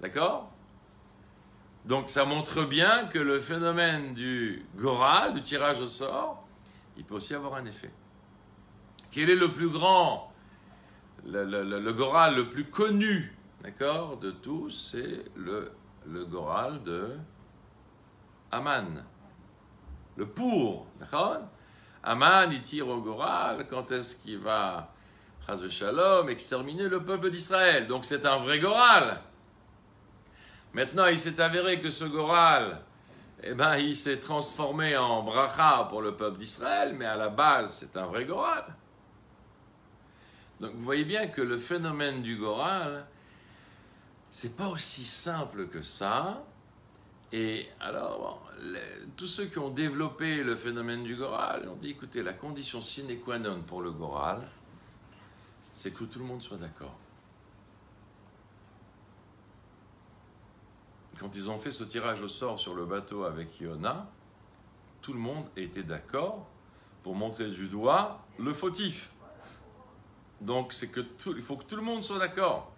D'accord? Donc ça montre bien que le phénomène du goral, du tirage au sort, il peut aussi avoir un effet. Quel est le plus grand, le, le- goral le plus connu, d'accord, de tous C'est le, le goral de Aman. Le pour, d'accord? Aman, il tire au goral, quand est-ce qu'il va, Shalom, exterminer le peuple d'Israël Donc c'est un vrai goral. Maintenant, il s'est avéré que ce goral, eh ben, il s'est transformé en bracha pour le peuple d'Israël, mais à la base, c'est un vrai goral. Donc, vous voyez bien que le phénomène du goral, c'est pas aussi simple que ça. Et alors, tous ceux qui ont développé le phénomène du goral ont dit, écoutez, la condition sine qua non pour le goral, c'est que tout le monde soit d'accord. Quand ils ont fait ce tirage au sort sur le bateau avec Yona, tout le monde était d'accord pour montrer du doigt le fautif. Donc c'est que tout- il faut que tout le monde soit d'accord.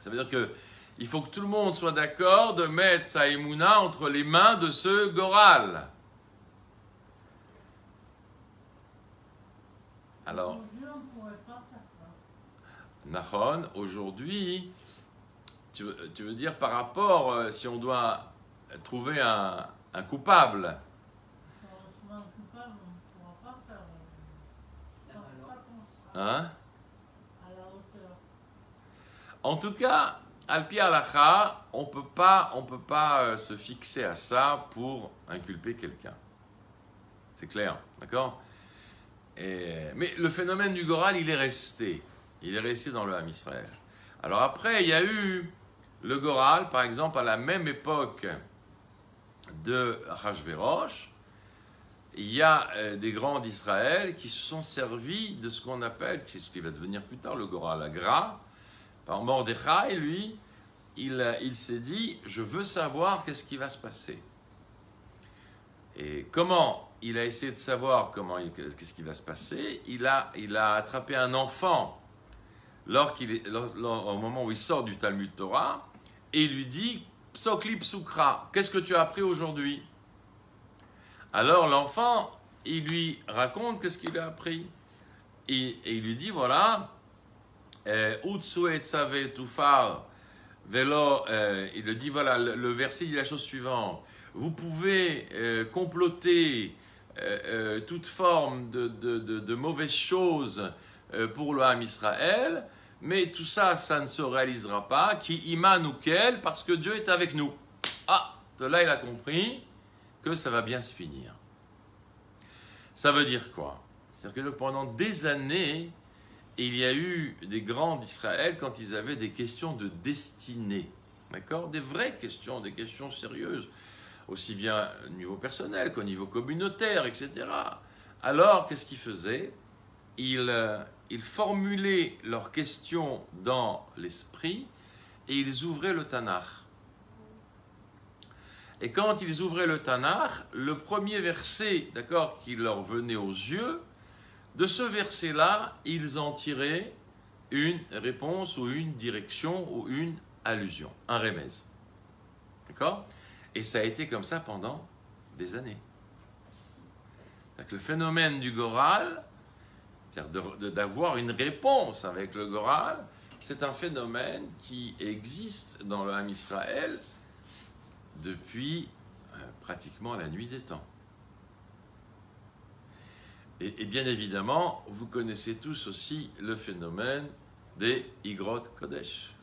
Ça veut dire que il faut que tout le monde soit d'accord de mettre sa émouna entre les mains de ce Goral. Alors, Aujourd'hui, on ne pourrait pas faire ça. Nahon, aujourd'hui, tu veux, tu veux dire par rapport, euh, si on doit trouver un, un coupable, Franchement, coupable, on ne pourra pas faire. Ça va on ne alors. pas qu'on sera hein? À la hauteur. En tout cas, Alpi Alacha, on peut pas, on peut pas euh, se fixer à ça pour inculper quelqu'un. C'est clair, d'accord? Mais le phénomène du Goral, il est resté. Il est resté dans le Ham Israël. Alors après, il y a eu le Goral, par exemple, à la même époque de Hachvérosh. Il y a euh, des grands d'Israël qui se sont servis de ce qu'on appelle, c'est ce qui va devenir plus tard le Goral, la Gra, par Mordechai, lui, il, il s'est dit, je veux savoir qu'est-ce qui va se passer. Et comment il a essayé de savoir comment qu'est-ce qui va se passer il a attrapé un enfant lorsqu'il est- au moment où il sort du Talmud Torah et il lui dit, Psokli Psukra, qu'est-ce que tu as appris aujourd'hui? Alors l'enfant, il lui raconte qu'est-ce qu'il a appris. Et, il lui dit, voilà, euh, Utsu et Tzave Tufar, Velo, euh, il le dit, voilà, le, verset dit la chose suivante. Vous pouvez euh, comploter toute forme de, de, de- de mauvaises choses pour le Ham Israël, mais tout ça, ça ne se réalisera pas. Qui iman ou quel, parce que Dieu est avec nous. Ah, de là, il a compris que ça va bien se finir. Ça veut dire quoi? C'est-à-dire que pendant des années, il y a eu des grands d'Israël quand ils avaient des questions de destinée. D'accord? Des vraies questions, des questions sérieuses, aussi bien au niveau personnel qu'au niveau communautaire, etc. Alors, qu'est-ce qu'ils faisaient? Ils, euh, ils formulaient leurs questions dans l'esprit et ils ouvraient le Tanakh. Et quand ils ouvraient le Tanakh, le premier verset, d'accord, qui leur venait aux yeux, de ce verset-là, ils en tiraient une réponse ou une direction ou une allusion, un remez. D'accord? Et ça a été comme ça pendant des années. Le phénomène du Goral, c'est-à-dire d'avoir une réponse avec le Goral, c'est un phénomène qui existe dans le Ham Israël depuis euh, pratiquement la nuit des temps. Et, bien évidemment, vous connaissez tous aussi le phénomène des Igrot Kodesh.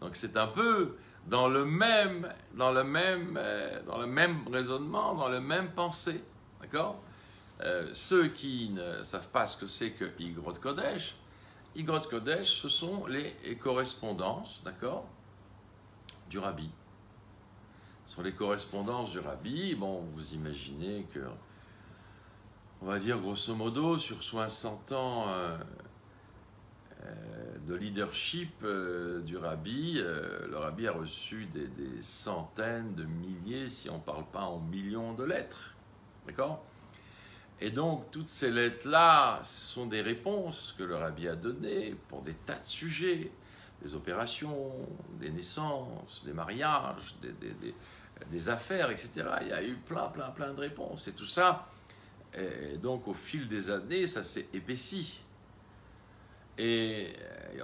Donc c'est un peu dans le même, dans le même, euh, dans le même raisonnement, dans le même pensée. D'accord? Euh, Ceux qui ne savent pas ce que c'est que Igrot Kodesh, Igrot Kodesh, ce sont les correspondances, d'accord, du rabbi. Ce sont les correspondances du rabbi. Bon, vous imaginez que, on va dire grosso modo, sur 60 ans euh, euh, de leadership du rabbi, le rabbi a reçu des centaines de milliers, si on ne parle pas en millions de lettres. D'accord? Et donc, toutes ces lettres-là, ce sont des réponses que le rabbi a données pour des tas de sujets, des opérations, des naissances, des mariages, des, affaires, etc. Il y a eu plein, plein, plein de réponses. Et tout ça, et donc au fil des années, ça s'est épaissi. Et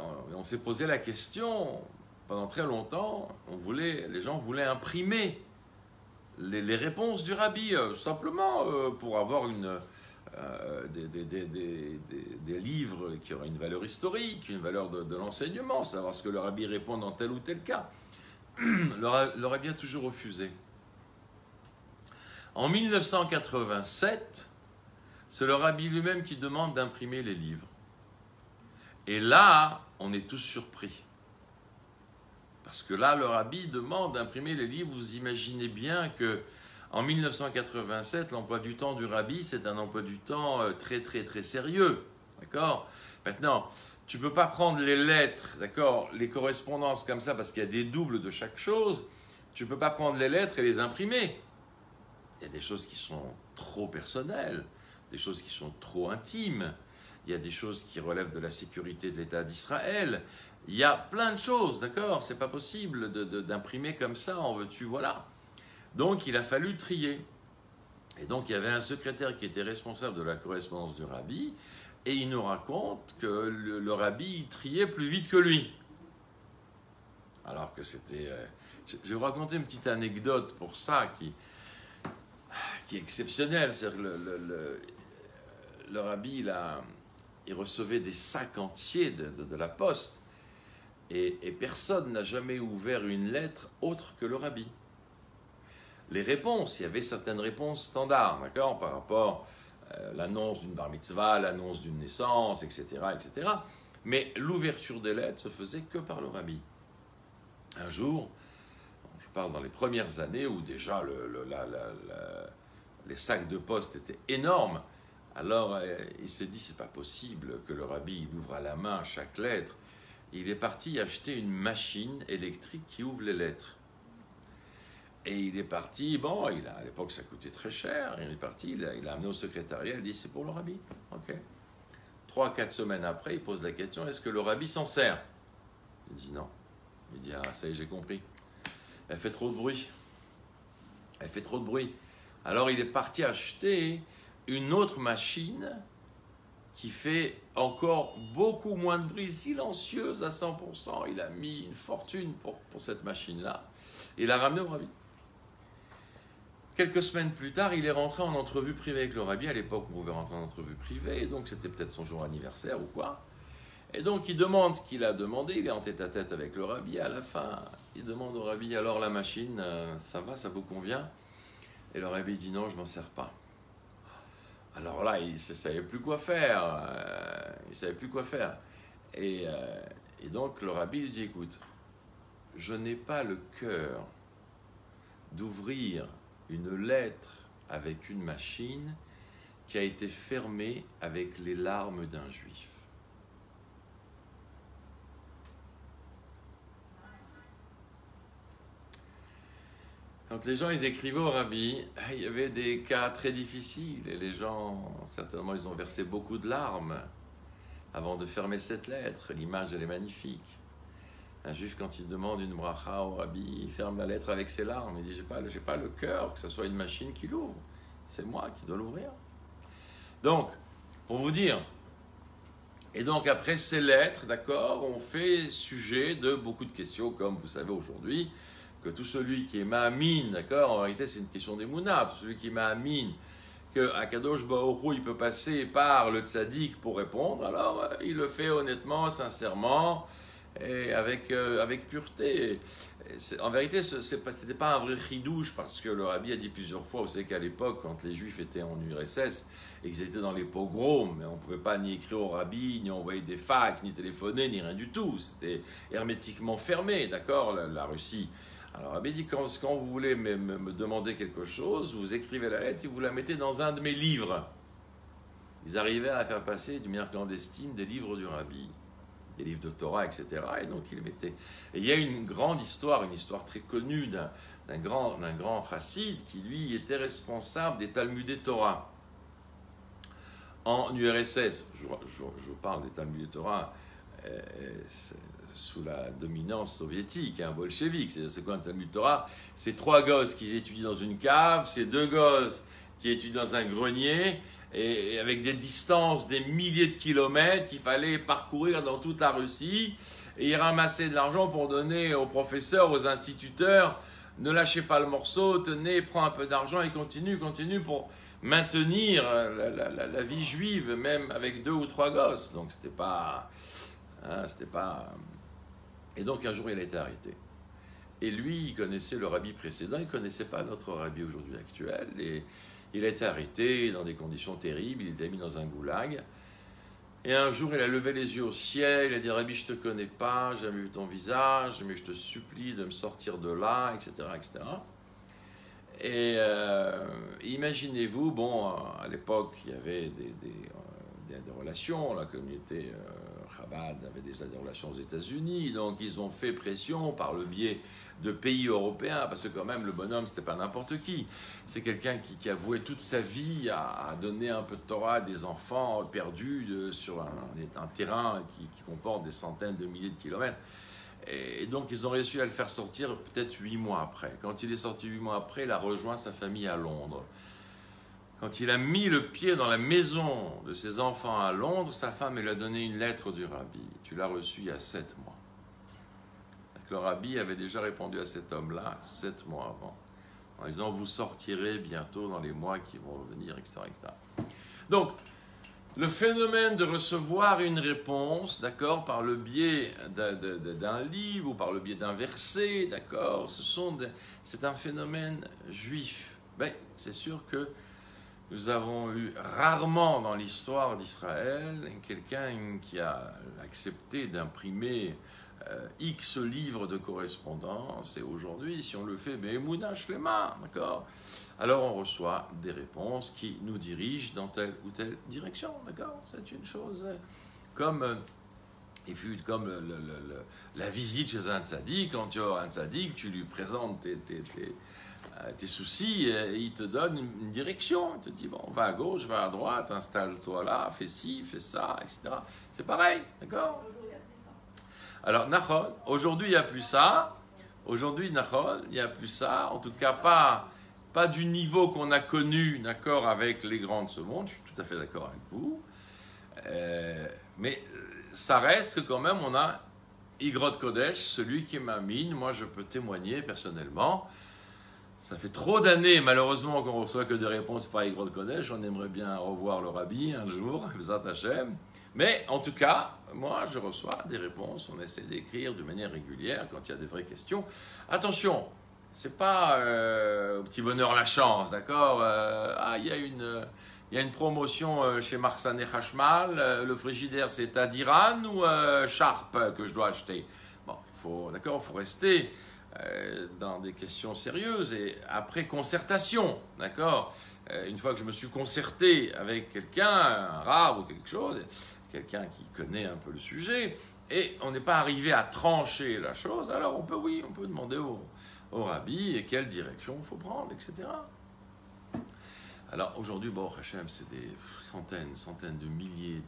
on, on s'est posé la question, pendant très longtemps, on voulait, les gens voulaient imprimer les, réponses du rabbi, euh, simplement euh, pour avoir une, euh, des, livres qui auraient une valeur historique, une valeur de, l'enseignement, savoir ce que le rabbi répond dans tel ou tel cas. Le, le toujours refusé. En 1987, c'est le rabbi lui-même qui demande d'imprimer les livres. Et là, on est tous surpris. Parce que là, le rabbi demande d'imprimer les livres. Vous imaginez bien que en 1987, l'emploi du temps du rabbi, c'est un emploi du temps euh, très très très sérieux. D'accord? Maintenant, tu ne peux pas prendre les lettres, d'accord, les correspondances comme ça, parce qu'il y a des doubles de chaque chose. Tu ne peux pas prendre les lettres et les imprimer. Il y a des choses qui sont trop personnelles, des choses qui sont trop intimes. Il y a des choses qui relèvent de la sécurité de l'État d'Israël. Il y a plein de choses, d'accord C'est pas possible d'imprimer comme ça, en veux-tu, voilà. Donc il a fallu trier. Et donc il y avait un secrétaire qui était responsable de la correspondance du rabbi, et il nous raconte que le, rabbi triait plus vite que lui. Alors que c'était... euh, je vais vous raconter une petite anecdote pour ça qui, qui est exceptionnelle. Que le, le- le- le rabbi, il, a- il recevait des sacs entiers de- de la poste, et, personne n'a jamais ouvert une lettre autre que le rabbi les réponses. Il y avait certaines réponses standards, d'accord, par rapport à l'annonce d'une bar mitzvah, l'annonce d'une naissance, etc., etc. Mais l'ouverture des lettres se faisait que par le rabbi. Un jour, je parle dans les premières années où déjà les sacs de poste étaient énormes. Alors euh, il s'est dit c'est pas possible que le rabbi il ouvre à la main chaque lettre. Il est parti acheter une machine électrique qui ouvre les lettres. Et il est parti, bon, il a, à l'époque ça coûtait très cher, il est parti, il a, amené au secrétariat, il dit c'est pour le rabbi. Ok. Trois, quatre semaines après, il pose la question est-ce que le rabbi s'en sert? Il dit non. Il dit ah, ça y est, j'ai compris. Elle fait trop de bruit. Elle fait trop de bruit. Alors il est parti acheter une autre machine qui fait encore beaucoup moins de bruit, silencieuse à 100%. Il a mis une fortune pour, pour cette machine-là. Et l'a ramené au rabbi. Quelques semaines plus tard, il est rentré en entrevue privée avec le rabbi. À l'époque, on pouvait rentrer en entrevue privée, donc c'était peut-être son jour anniversaire ou quoi. Et donc, il demande ce qu'il a demandé. Il est en tête à tête avec le rabbi. À la fin, il demande au rabbi Alors, la machine, euh, ça va, ça vous convient? Et le rabbi dit Non, je m'en sers pas. Alors là, il ne savait plus quoi faire. euh, ne plus quoi faire. Et, euh, et donc, le rabbi lui dit Écoute, je n'ai pas le cœur d'ouvrir une lettre avec une machine qui a été fermée avec les larmes d'un juif. Quand les gens ils écrivaient au rabbi, il y avait des cas très difficiles et les gens, certainement, ils ont versé beaucoup de larmes avant de fermer cette lettre. L'image, elle est magnifique. Un juif, quand il demande une bracha au rabbi, il ferme la lettre avec ses larmes. Il dit J'ai pas, pas le cœur que ce soit une machine qui l'ouvre. C'est moi qui dois l'ouvrir. Donc, pour vous dire, et donc après ces lettres, d'accord, on fait sujet de beaucoup de questions, comme vous savez aujourd'hui, que tout celui qui est ma'amine, d'accord, en réalité c'est une question des tout celui qui est ma'amine, que Akadosh Hu, il peut passer par le tzaddik pour répondre, alors euh, il le fait honnêtement, sincèrement et avec, euh, avec pureté. En vérité, ce n'était pas un vrai chidouche parce que le rabbi a dit plusieurs fois, vous savez qu'à l'époque, quand les juifs étaient en URSS et qu'ils étaient dans les pogroms, mais on ne pouvait pas ni écrire au rabbi, ni envoyer des fax, ni téléphoner, ni rien du tout. C'était hermétiquement fermé, d'accord, la Russie. Alors, rabbi dit, quand, vous voulez me, demander quelque chose, vous écrivez la lettre et vous la mettez dans un de mes livres. Ils arrivaient à faire passer d'une manière clandestine des livres du rabbi des livres de Torah, etc. Et donc il mettait. Et il y a une grande histoire, une histoire très connue d'un, grand, d'un grand qui lui était responsable des Talmud et Torah en URSS. Je, je- je parle des Talmud et Torah euh, c'est sous la dominance soviétique, hein, bolchevique. C'est, quoi un Talmud C'est trois gosses qui étudient dans une cave, c'est deux gosses qui étudient dans un grenier, et avec des distances, des milliers de kilomètres qu'il fallait parcourir dans toute la Russie, et ils ramassaient de l'argent pour donner aux professeurs, aux instituteurs, ne lâchez pas le morceau, tenez, prends un peu d'argent et continue, continue pour maintenir la vie juive, même avec deux ou trois gosses. Donc c'était pas, hein, c'était pas. Et donc un jour il a été arrêté. Et lui, il connaissait le rabbi précédent, il ne connaissait pas notre rabbi aujourd'hui actuel. Et il a été arrêté dans des conditions terribles, il était mis dans un goulag. Et un jour, il a levé les yeux au ciel, il a dit Rabbi, je ne te connais pas, j'ai jamais vu ton visage, mais je te supplie de me sortir de là, etc. etc. Et euh, imaginez-vous, bon, à l'époque, il y avait des, euh, relations, la communauté euh, Chabad avait déjà des relations aux États-Unis, donc ils ont fait pression par le biais de pays européens, parce que quand même, le bonhomme, c'était pas n'importe qui. C'est quelqu'un qui, qui a voué toute sa vie à, donner un peu de Torah à des enfants perdus sur un, terrain qui, comporte des centaines de milliers de kilomètres. Et donc, ils ont réussi à le faire sortir peut-être huit mois après. Quand il est sorti huit mois après, il a rejoint sa famille à Londres. Quand il a mis le pied dans la maison de ses enfants à Londres, sa femme lui a donné une lettre du rabbi. Tu l'as reçue il y a sept mois. Le rabbi avait déjà répondu à cet homme-là sept mois avant, en disant Vous sortirez bientôt dans les mois qui vont venir, etc. etc. Donc, le phénomène de recevoir une réponse, d'accord, par le biais d'un- livre ou par le biais d'un verset, d'accord, c'est un phénomène juif. Ben, c'est sûr que nous avons eu rarement dans l'histoire d'Israël quelqu'un qui a accepté d'imprimer euh, X livres de correspondance, et aujourd'hui, si on le fait, mais Shlema, d'accord? Alors on reçoit des réponses qui nous dirigent dans telle ou telle direction, d'accord? C'est une chose comme. euh, il fut comme la visite chez un tzaddik, quand tu as un tzaddik, tu lui présentes tes, tes soucis, et il te donne une, direction, il te dit, bon, va à gauche, va à droite, installe-toi là, fais ci, fais ça, etc. C'est pareil, d'accord? Alors, Nachon, aujourd'hui, il n'y a plus ça. Aujourd'hui, Nachon, il n'y a plus ça. En tout cas, pas, pas du niveau qu'on a connu, d'accord, avec les grands de ce monde. Je suis tout à fait d'accord avec vous. Euh, mais euh, ça reste que quand même, on a Igrod Kodesh, celui qui m'amine. Moi, je peux témoigner personnellement. Ça fait trop d'années, malheureusement, qu'on reçoit que des réponses par Igrod Kodesh. On aimerait bien revoir le rabbi un jour. Mais en tout cas, moi, je reçois des réponses. On essaie d'écrire de manière régulière quand il y a des vraies questions. Attention, c'est pas euh, au petit bonheur la chance, d'accord? Euh, Ah, il y a une, promotion euh, chez Marsan et Hashmal. le frigidaire, c'est Adiran ou euh, Sharp que je dois acheter? Bon, il faut, d'accord, il faut rester dans des questions sérieuses et après concertation, d'accord Euh, Une fois que je me suis concerté avec quelqu'un, un arabe ou quelque chose, quelqu'un qui connaît un peu le sujet, et on n'est pas arrivé à trancher la chose, alors on peut, oui, on peut demander au, au rabbi et quelle direction il faut prendre, etc. Alors aujourd'hui, bon, Hachem, c'est des centaines, centaines de milliers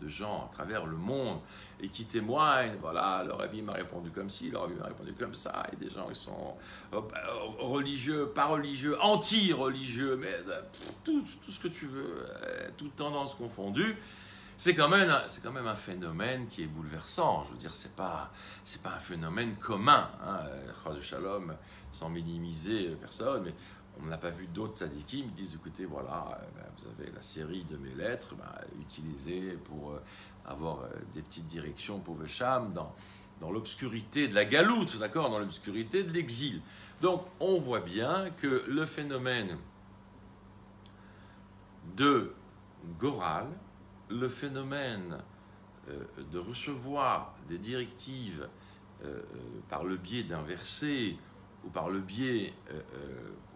de, gens à travers le monde et qui témoignent. Voilà, le rabbi m'a répondu comme ci, le rabbi m'a répondu comme ça. Et des gens qui sont euh, religieux, pas religieux, anti-religieux, mais euh, tout, tout ce que tu veux, euh, toutes tendances confondues. C'est quand, même, quand même un phénomène qui est bouleversant. Je veux dire, c'est pas, c'est pas un phénomène commun. Hein. Sans minimiser personne, mais on n'a pas vu d'autres tzadikim qui disent écoutez, voilà, euh, ben, vous avez la série de mes lettres, ben, utilisez pour euh, avoir euh, des petites directions pour Vesham dans, dans l'obscurité de la galoute, d'accord, dans l'obscurité de l'exil. Donc on voit bien que le phénomène de Goral, le phénomène de recevoir des directives par le biais d'un verset ou par le biais,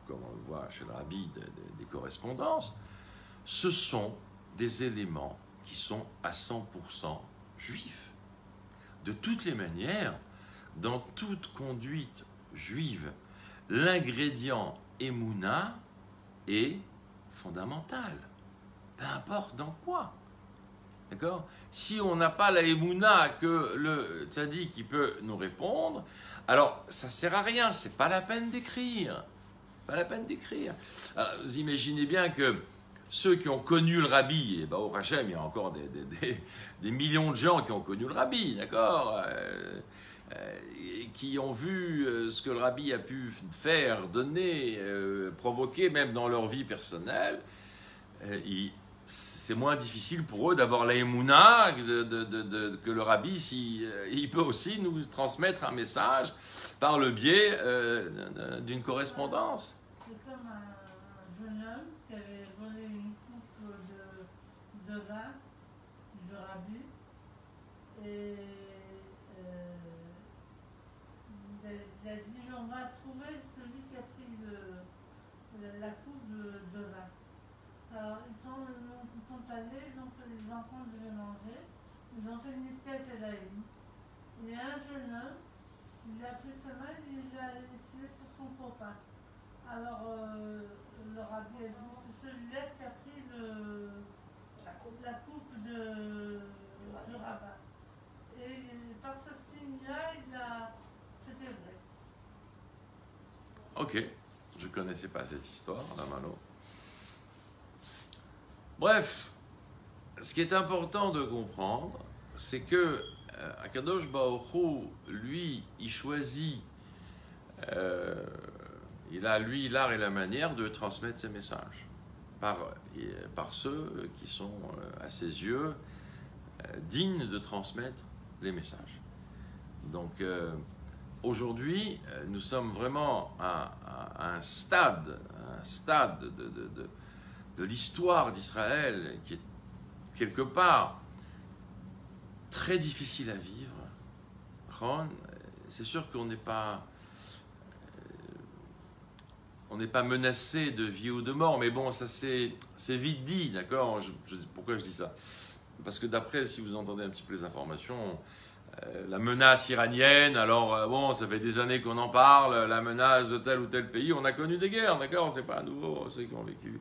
comme on le voit chez le rabbi, de- de- des correspondances, ce sont des éléments qui sont à 100% juifs. De toutes les manières, dans toute conduite juive, l'ingrédient émouna est fondamental. Peu importe dans quoi. D'accord? Si on n'a pas la émouna que le tzaddik qui peut nous répondre, alors ça sert à rien, c'est pas la peine d'écrire. Pas la peine d'écrire. Alors, Vous imaginez bien que ceux qui ont connu le rabbi, et ben, au Hachem, il y a encore des, millions de gens qui ont connu le rabbi, d'accord Euh, euh, qui ont vu euh, ce que le rabbi a pu faire, donner, euh, provoquer, même dans leur vie personnelle, c'est moins difficile pour eux d'avoir la émouna que le rabbi, si, il peut aussi nous transmettre un message par le biais euh, d'une correspondance. C'est comme un, un jeune homme qui avait volé une coupe de, de vin du rabbi et euh, il, a, dit on va trouver celui qui a pris la coupe de, de vin. Alors ils sont, allés, ils ont fait, les enfants devaient manger, ils ont fait une tête à la haine. Il y a un jeune homme, il a pris sa main, il l'a essuyé sur son copain. Alors, euh, le rabbi a dit, c'est celui-là qui a pris le, La coupe. la coupe de, du rabbin. Et par ce signe-là, il a, c'était vrai. Ok, je connaissais pas cette histoire, la mano. Bref, ce qui est important de comprendre, c'est que Akadosh Baruch Hu, lui, il choisit, euh, il a lui l'art et la manière de transmettre ses messages par, par ceux qui sont euh, à ses yeux euh, dignes de transmettre les messages. Donc euh, aujourd'hui, euh, nous sommes vraiment à, un stade, un stade de, de- de- de l'histoire d'Israël qui est quelque part très difficile à vivre. Ron, c'est sûr qu'on n'est pas euh, on n'est pas menacé de vie ou de mort, mais bon, ça c'est vite dit, d'accord? Pourquoi je dis ça? Parce que d'après, si vous entendez un petit peu les informations, euh, la menace iranienne, alors euh, bon, ça fait des années qu'on en parle, la menace de tel ou tel pays, on a connu des guerres, d'accord? C'est pas nouveau, ceux qui ont vécu,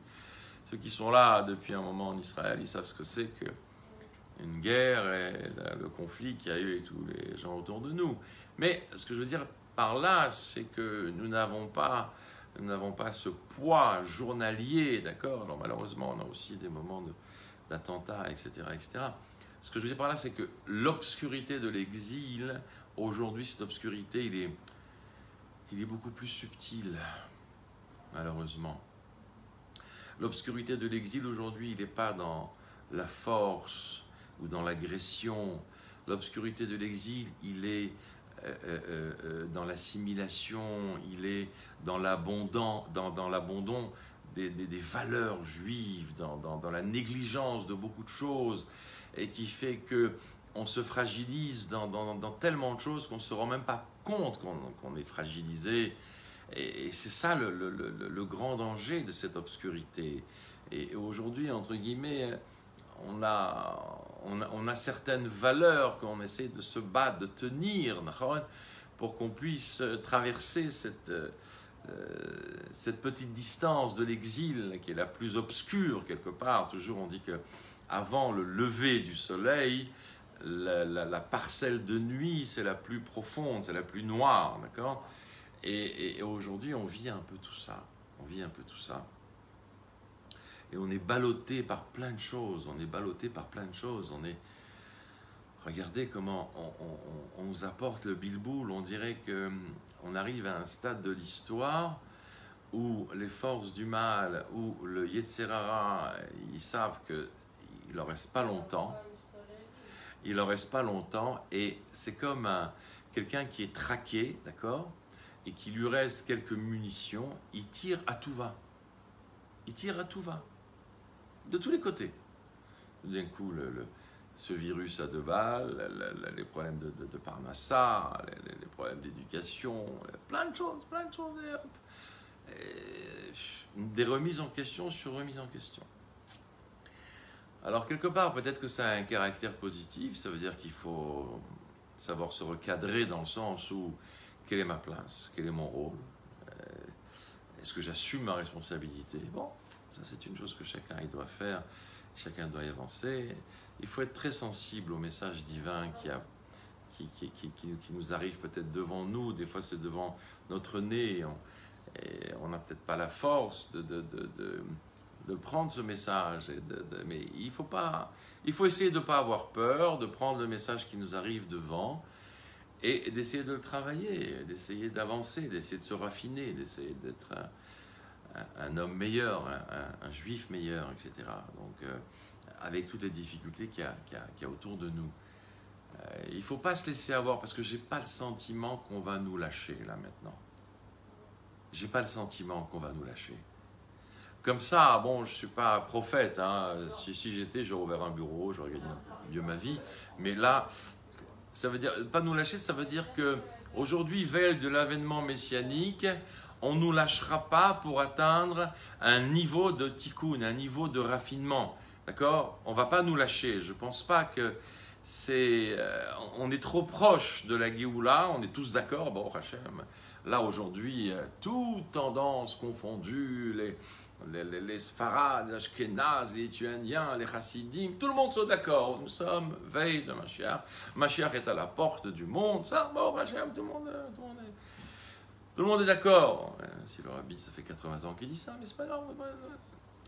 ceux qui sont là depuis un moment en Israël, ils savent ce que c'est que une guerre et le conflit qu'il y a eu avec tous les gens autour de nous. Mais ce que je veux dire par là, c'est que nous n'avons pas, nous n'avons pas ce poids journalier, d'accord? Alors malheureusement, on a aussi des moments d'attentats, etc., etc. Ce que je veux dire par là, c'est que l'obscurité de l'exil, aujourd'hui, cette obscurité, il est, il est beaucoup plus subtil, malheureusement. L'obscurité de l'exil aujourd'hui, il n'est pas dans la force ou dans l'agression. L'obscurité de l'exil, il est euh, euh, euh, dans l'assimilation, il est dans l'abondant, dans, l'abandon des, valeurs juives, dans, la négligence de beaucoup de choses, et qui fait que on se fragilise dans, tellement de choses qu'on ne se rend même pas compte qu'on est fragilisé. Et, c'est ça le grand danger de cette obscurité. Et aujourd'hui, entre guillemets, on a, on a, certaines valeurs qu'on essaie de se battre, de tenir, pour qu'on puisse traverser cette, euh, cette petite distance de l'exil qui est la plus obscure quelque part. Toujours on dit que avant le lever du soleil, la, parcelle de nuit c'est la plus profonde, c'est la plus noire, d'accord? Et, et- et aujourd'hui on vit un peu tout ça, on vit un peu tout ça. Et on est ballotté par plein de choses, on est ballotté par plein de choses, on est... Regardez comment on, on- nous apporte le bilboul, on dirait que hum, arrive à un stade de l'histoire où les forces du mal, où le Yetzerara, ils savent qu'il leur reste pas longtemps. Il leur reste pas longtemps et c'est comme un- quelqu'un qui est traqué, d'accord Et qui lui reste quelques munitions, il tire à tout va. Il tire à tout va. De tous les côtés. D'un coup, ce virus à deux balles, le- le- les problèmes de, de, les, problèmes d'éducation, plein de choses, plein de choses. et hop. Des remises en question sur remises en question. Alors, quelque part, peut-être que ça a un caractère positif, ça veut dire qu'il faut savoir se recadrer dans le sens où quelle est ma place, quel est mon rôle, euh, est-ce que j'assume ma responsabilité? Bon, ça c'est une chose que chacun il doit faire, chacun doit y avancer. Il faut être très sensible au message divin qui, nous arrive peut-être devant nous, des fois c'est devant notre nez, et on n'a peut-être pas la force de, prendre ce message. mais il faut, pas, il faut essayer de ne pas avoir peur, de prendre le message qui nous arrive devant et d'essayer de le travailler, d'essayer d'avancer, d'essayer de se raffiner, d'essayer d'être un, homme meilleur, un, juif meilleur, etc. Donc, euh, avec toutes les difficultés qu'il y, a- autour de nous. Euh, il ne faut pas se laisser avoir parce que j'ai pas le sentiment qu'on va nous lâcher là maintenant. J'ai pas le sentiment qu'on va nous lâcher. Comme ça, bon, je suis pas prophète. hein. Si, si j'étais, j'aurais ouvert un bureau, j'aurais gagné mieux ma vie. Mais là, ça veut dire pas nous lâcher, ça veut dire que aujourd'hui, veille de l'avènement messianique, on nous lâchera pas pour atteindre un niveau de tikkun, un niveau de raffinement. D'accord? On va pas nous lâcher. Je pense pas que c'est. euh, on est trop proche de la Géoula, on est tous d'accord, bon, Hachem. Là, aujourd'hui, toutes tendances confondues, les, les, les, les Sfarad, les Ashkenaz, les Lituaniens, les Chassidim, tout le monde sont d'accord. Nous sommes veille de Mashiach. Mashiach est à la porte du monde. Ça, bon, Hachem, tout le monde, tout le monde est, tout le monde est d'accord. Euh, Si le rabbi, ça fait 80 ans qu'il dit ça, mais c'est pas grave.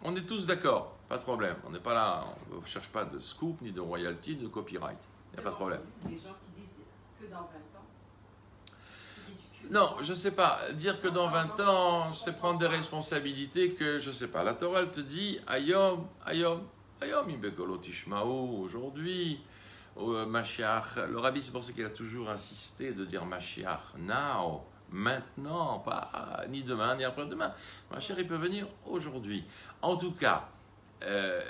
On est tous d'accord, pas de problème. On n'est pas là, on ne cherche pas de scoop, ni de royalty, ni de copyright. Il n'y a pas de problème. Les gens qui disent que dans 20 ans. Non, je sais pas. Dire que dans 20 ans, c'est prendre des responsabilités que je sais pas. La Torah, elle te dit Ayom, Ayom, Ayom, Imbekolo Tishmao, aujourd'hui, au euh, Mashiach. Le rabbi, c'est pour ça qu'il a toujours insisté de dire Mashiach, now, maintenant, pas ni demain, ni après-demain. Mashiach, il peut venir aujourd'hui. En tout cas, euh,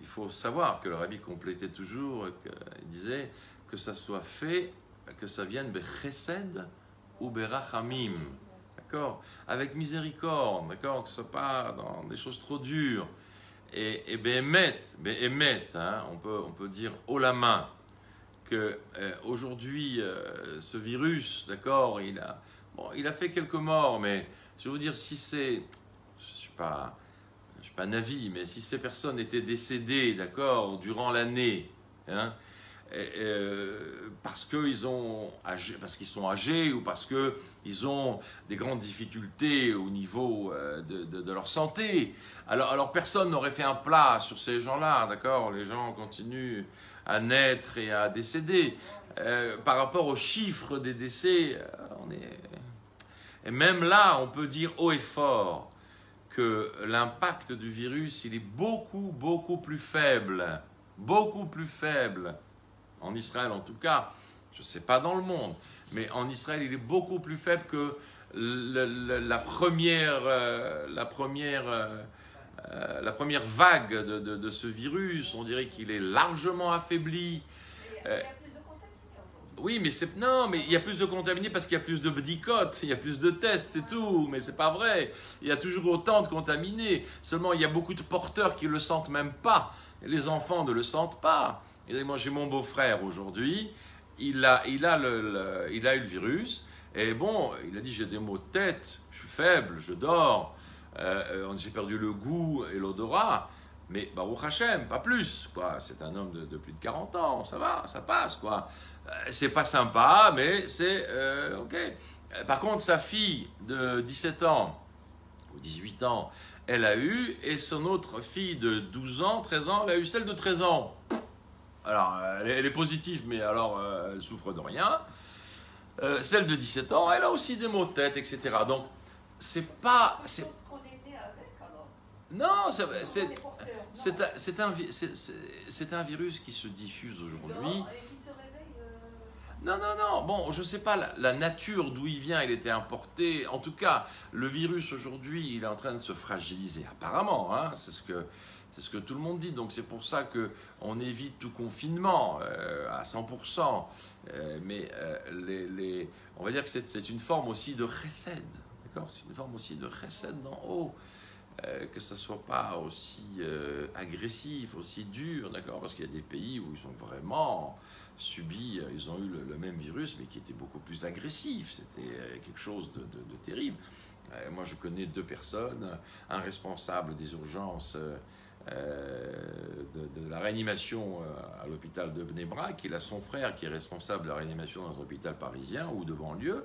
il faut savoir que le rabbi complétait toujours, qu'il disait que ça soit fait, que ça vienne de chesed ou berachamim, d'accord? Avec miséricorde, d'accord? Que ce soit pas dans des choses trop dures. Et, et béhémet, béhémet, hein, on, peut, on peut dire haut la main que euh, euh, ce virus, d'accord, il a, bon, il a fait quelques morts, mais je vais vous dire, si c'est, je suis pas, je pas navi, mais si ces personnes étaient décédées, d'accord, durant l'année, hein, euh, parce qu'ils ont parce qu'ils sont âgés ou parce que ils ont des grandes difficultés au niveau euh, de, leur santé. Alors, personne n'aurait fait un plat sur ces gens-là, d'accord Les gens continuent à naître et à décéder. Euh, par rapport aux chiffres des décès, on est et même là, on peut dire haut et fort que l'impact du virus, il est beaucoup, beaucoup plus faible, beaucoup plus faible en Israël en tout cas, je ne sais pas dans le monde, mais en Israël, il est beaucoup plus faible que la première, euh, la première, euh, euh, la première vague de, ce virus. On dirait qu'il est largement affaibli il y a plus de contaminés aujourd'hui. Oui, mais c'est non, mais il y a plus de contaminés parce qu'il y a plus de bdicotes, il y a plus de tests, c'est tout. Mais c'est pas vrai. Il y a toujours autant de contaminés. Seulement, il y a beaucoup de porteurs qui le sentent même pas. Les enfants ne le sentent pas. Moi, j'ai mon beau-frère aujourd'hui. Il a, il a eu le virus. Et bon, il a dit j'ai des maux de tête, je suis faible, je dors, euh, euh, j'ai perdu le goût et l'odorat. Mais Baruch Hashem, pas plus. quoi. C'est un homme de, de plus de 40 ans, ça va, ça passe. quoi. Euh, c'est pas sympa, mais c'est euh, ok. Euh, Par contre, sa fille de 17 ans ou 18 ans, elle a eu, et son autre fille de 12 ans, 13 ans, elle a eu celle de 13 ans. Alors, euh, elle est, elle est positive, mais alors euh, elle souffre de rien. Euh, celle de 17 ans, elle a aussi des maux de tête, etc. Donc, c'est pas. C'est. Non, c'est- c'est un, virus qui se diffuse aujourd'hui. Non, euh, Non, non, non. Bon, je sais pas la, la nature d'où il vient. Il était importé. En tout cas, le virus aujourd'hui, il est en train de se fragiliser. Apparemment, hein, c'est ce que c'est ce que tout le monde dit. Donc c'est pour ça que on évite tout confinement euh, à 100%. Euh, mais euh, les, les- on va dire que c'est c'est une forme aussi de recède. D'accord? C'est une forme aussi de recède d'en haut. Euh, que ça soit pas aussi euh, agressif, aussi dur, d'accord Parce qu'il y a des pays où ils ont vraiment subi, euh, ils ont eu le, même virus, mais qui était beaucoup plus agressif. C'était quelque chose de, terrible. Moi, je connais deux personnes, un responsable des urgences de, la réanimation à l'hôpital de Bnebrak, il a son frère qui est responsable de la réanimation dans un hôpital parisien ou de banlieue.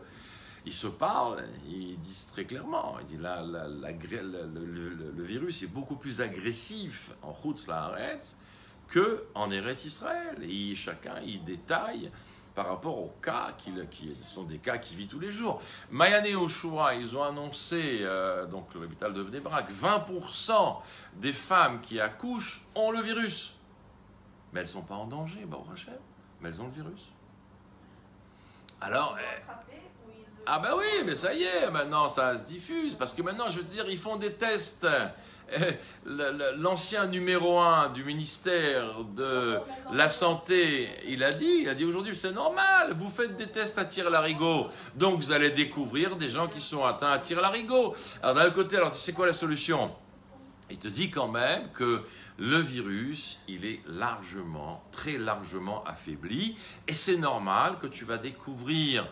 Ils se parlent, ils disent très clairement, la- le, virus est beaucoup plus agressif en route la arrête que en Eretz Israël. Et chacun, il détaille par rapport aux cas qui, sont des cas qui vivent tous les jours. Mayane et Oshua, ils ont annoncé, euh, donc l'hôpital de Bnebrak, 20% des femmes qui accouchent ont le virus. Mais elles ne sont pas en danger, Baruch Hashem, mais elles ont le virus. Alors, ah ben oui, mais ça y est, maintenant ça se diffuse, parce que maintenant, je veux te dire, ils font des tests. L'ancien numéro un du ministère de la Santé, il a dit, il a dit aujourd'hui, c'est normal, vous faites des tests à tir-larigot, donc vous allez découvrir des gens qui sont atteints à tir-larigot. Alors d'un côté, alors tu sais quoi la solution? Il te dit quand même que le virus, il est largement, très largement affaibli. Et c'est normal que tu vas découvrir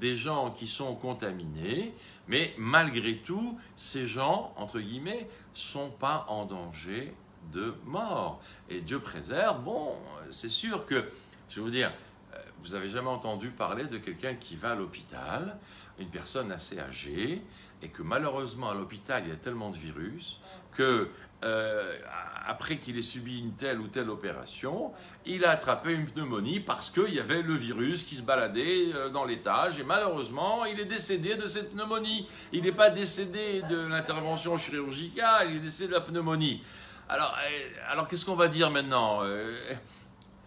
des gens qui sont contaminés, mais malgré tout, ces gens, entre guillemets, sont pas en danger de mort. Et Dieu préserve, bon, c'est sûr que, je vais vous dire, euh, vous avez jamais entendu parler de quelqu'un qui va à l'hôpital, une personne assez âgée, et que malheureusement à l'hôpital, il y a tellement de virus que euh, après qu'il ait subi une telle ou telle opération, il a attrapé une pneumonie parce qu'il y avait le virus qui se baladait euh, dans l'étage et malheureusement, il est décédé de cette pneumonie. Il n'est pas décédé de l'intervention chirurgicale, il est décédé de la pneumonie. Alors, euh, alors qu'est-ce qu'on va dire maintenant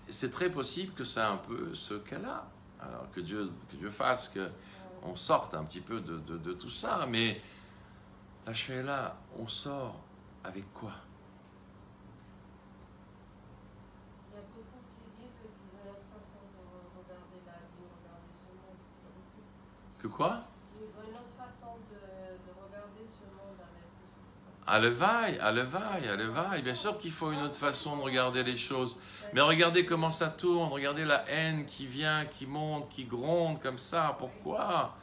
C'est très possible que c'est un peu ce cas-là. Alors que Dieu, que Dieu fasse que on sorte un petit peu de, tout ça, mais la là, on sort avec quoi? Il y a beaucoup qui disent qu'ils ont leur façon de regarder la vie, regarder ce monde. Que quoi? Ils ont une autre façon de, de regarder ce monde avec qui se passe. À à l'éveil, à l'éveil. Bien sûr qu'il faut une autre façon de regarder les choses. Mais regardez comment ça tourne, regardez la haine qui vient, qui monte, qui gronde comme ça. Pourquoi?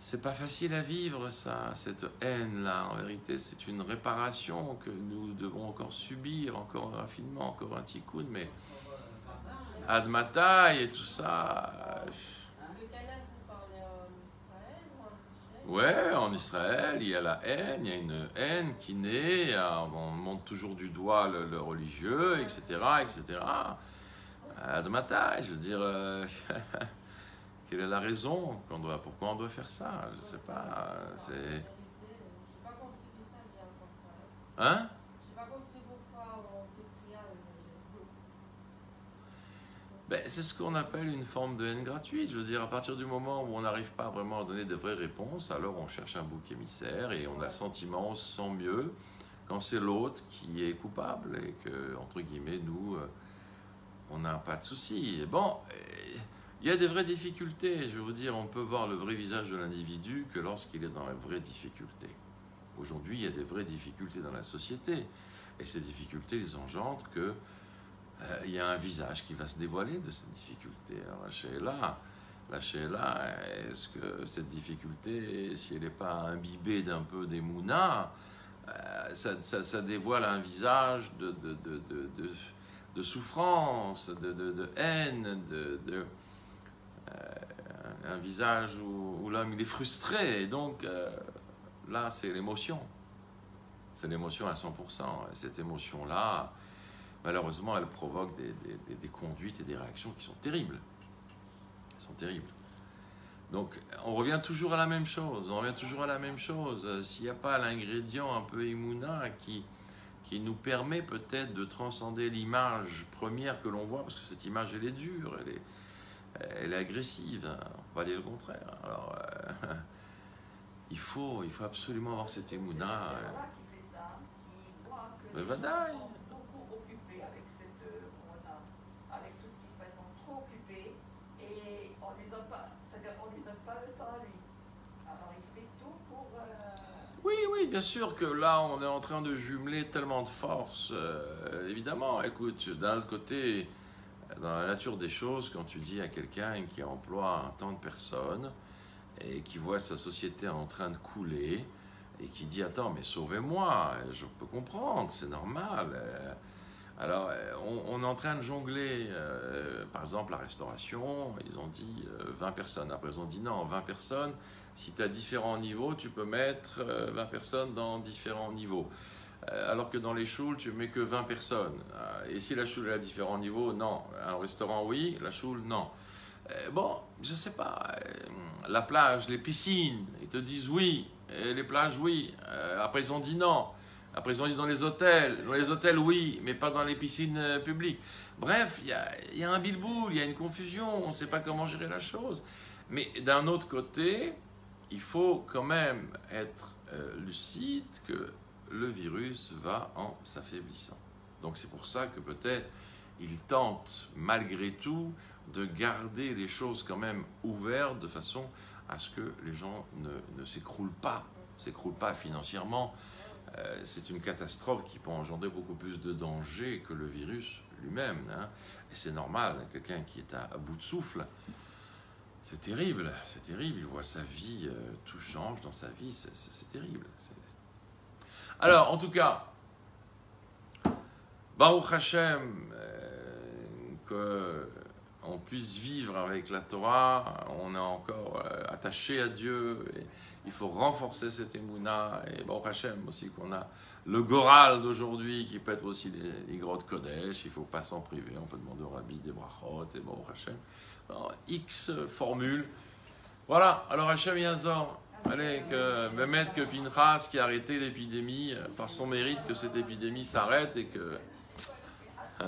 C'est pas facile à vivre ça, cette haine-là. En vérité, c'est une réparation que nous devons encore subir, encore un raffinement, encore un tikkun, mais Admatai et tout ça. Seychelles Ouais, en Israël, il y a la haine, il y a une haine qui naît, euh, on monte toujours du doigt le, religieux, etc., etc. Admata, je veux dire, euh, quelle est la raison pourquoi on doit faire ça? Je sais pas, c'est... Hein? Ben, c'est ce qu'on appelle une forme de haine gratuite. Je veux dire, à partir du moment où on n'arrive pas vraiment à donner de vraies réponses, alors on cherche un bouc émissaire et on a le sentiment, on se sent mieux quand c'est l'autre qui est coupable et que, entre guillemets, nous, euh, on n'a pas de souci. Et Bon, il y a des vraies difficultés. Je veux vous dire, on peut voir le vrai visage de l'individu que lorsqu'il est dans la vraie difficulté. Aujourd'hui, il y a des vraies difficultés dans la société. Et ces difficultés, les engendrent que euh, il y a un visage qui va se dévoiler de cette difficulté. Alors la la Sheila, est-ce que cette difficulté, si elle n'est pas imbibée d'un peu des mounas, ça, ça- dévoile un visage de, souffrance, de haine, de, un visage où, l'homme est frustré. Et donc euh, là, c'est l'émotion. C'est l'émotion à 100%. Et cette émotion-là, malheureusement, elle provoque des, conduites et des réactions qui sont terribles. Elles sont terribles. Donc, on revient toujours à la même chose. On revient toujours à la même chose. S'il n'y a pas l'ingrédient un peu émouna qui, qui nous permet peut-être de transcender l'image première que l'on voit, parce que cette image, elle est dure, elle est, elle est agressive. On va dire le contraire. Alors, euh, il, faut, il faut absolument avoir cette C'est émouna. la euh. Qui fait ça, qui voit que Mais les vadaï. beaucoup occupés avec cette euh, avec tout ce qui se passe, ils sont trop occupés et on on lui donne pas le temps à lui. Alors il fait tout pour. euh, Oui, oui, bien sûr que là, on est en train de jumeler tellement de forces. euh, évidemment, écoute, d'un autre côté, dans la nature des choses, quand tu dis à quelqu'un qui emploie tant de personnes et qui voit sa société en train de couler et qui dit Attends, mais sauvez-moi, je peux comprendre, c'est normal. euh, Alors, euh, on, est en train de jongler, euh, par exemple, la restauration, ils ont dit euh, 20 personnes. Après, ils ont dit non, 20 personnes, si tu as différents niveaux, tu peux mettre euh, 20 personnes dans différents niveaux. Euh, Alors que dans les choules, tu mets que 20 personnes. Euh, Et si la choule est à différents niveaux, non. Un restaurant, oui. La choule, non. Euh, Bon, je sais pas. La plage, les piscines, ils te disent oui. Et les plages, oui. Après, ils ont dit non. Après, ils ont dit dans les hôtels. Dans les hôtels, oui, mais pas dans les piscines publiques. Bref, il y a, un bilboul, il y a une confusion. On ne sait pas comment gérer la chose. Mais d'un autre côté, il faut quand même être lucide que le virus va en s'affaiblissant. Donc c'est pour ça que peut-être il tente malgré tout de garder les choses quand même ouvertes de façon à ce que les gens ne, s'écroulent pas, s'écroulent pas financièrement. Euh, c'est une catastrophe qui peut engendrer beaucoup plus de danger que le virus lui-même. hein. Et c'est normal, quelqu'un qui est à- bout de souffle, c'est terrible, c'est terrible. Il voit sa vie, euh, tout change dans sa vie, c'est terrible. Alors, en tout cas, Baruch Hashem, euh, qu'on puisse vivre avec la Torah, on est encore euh, attaché à Dieu, il faut renforcer cette émouna, et Baruch Hashem aussi qu'on a le Goral d'aujourd'hui, qui peut être aussi les, les grottes Kodesh, il ne faut pas s'en priver, on peut demander au Rabbi des brachot, et Baruch Hashem. X formules. Voilà, alors Hachem Yazor, allez, que Mehmet, que Pinchas qui a arrêté l'épidémie, euh, par son mérite que cette épidémie s'arrête et que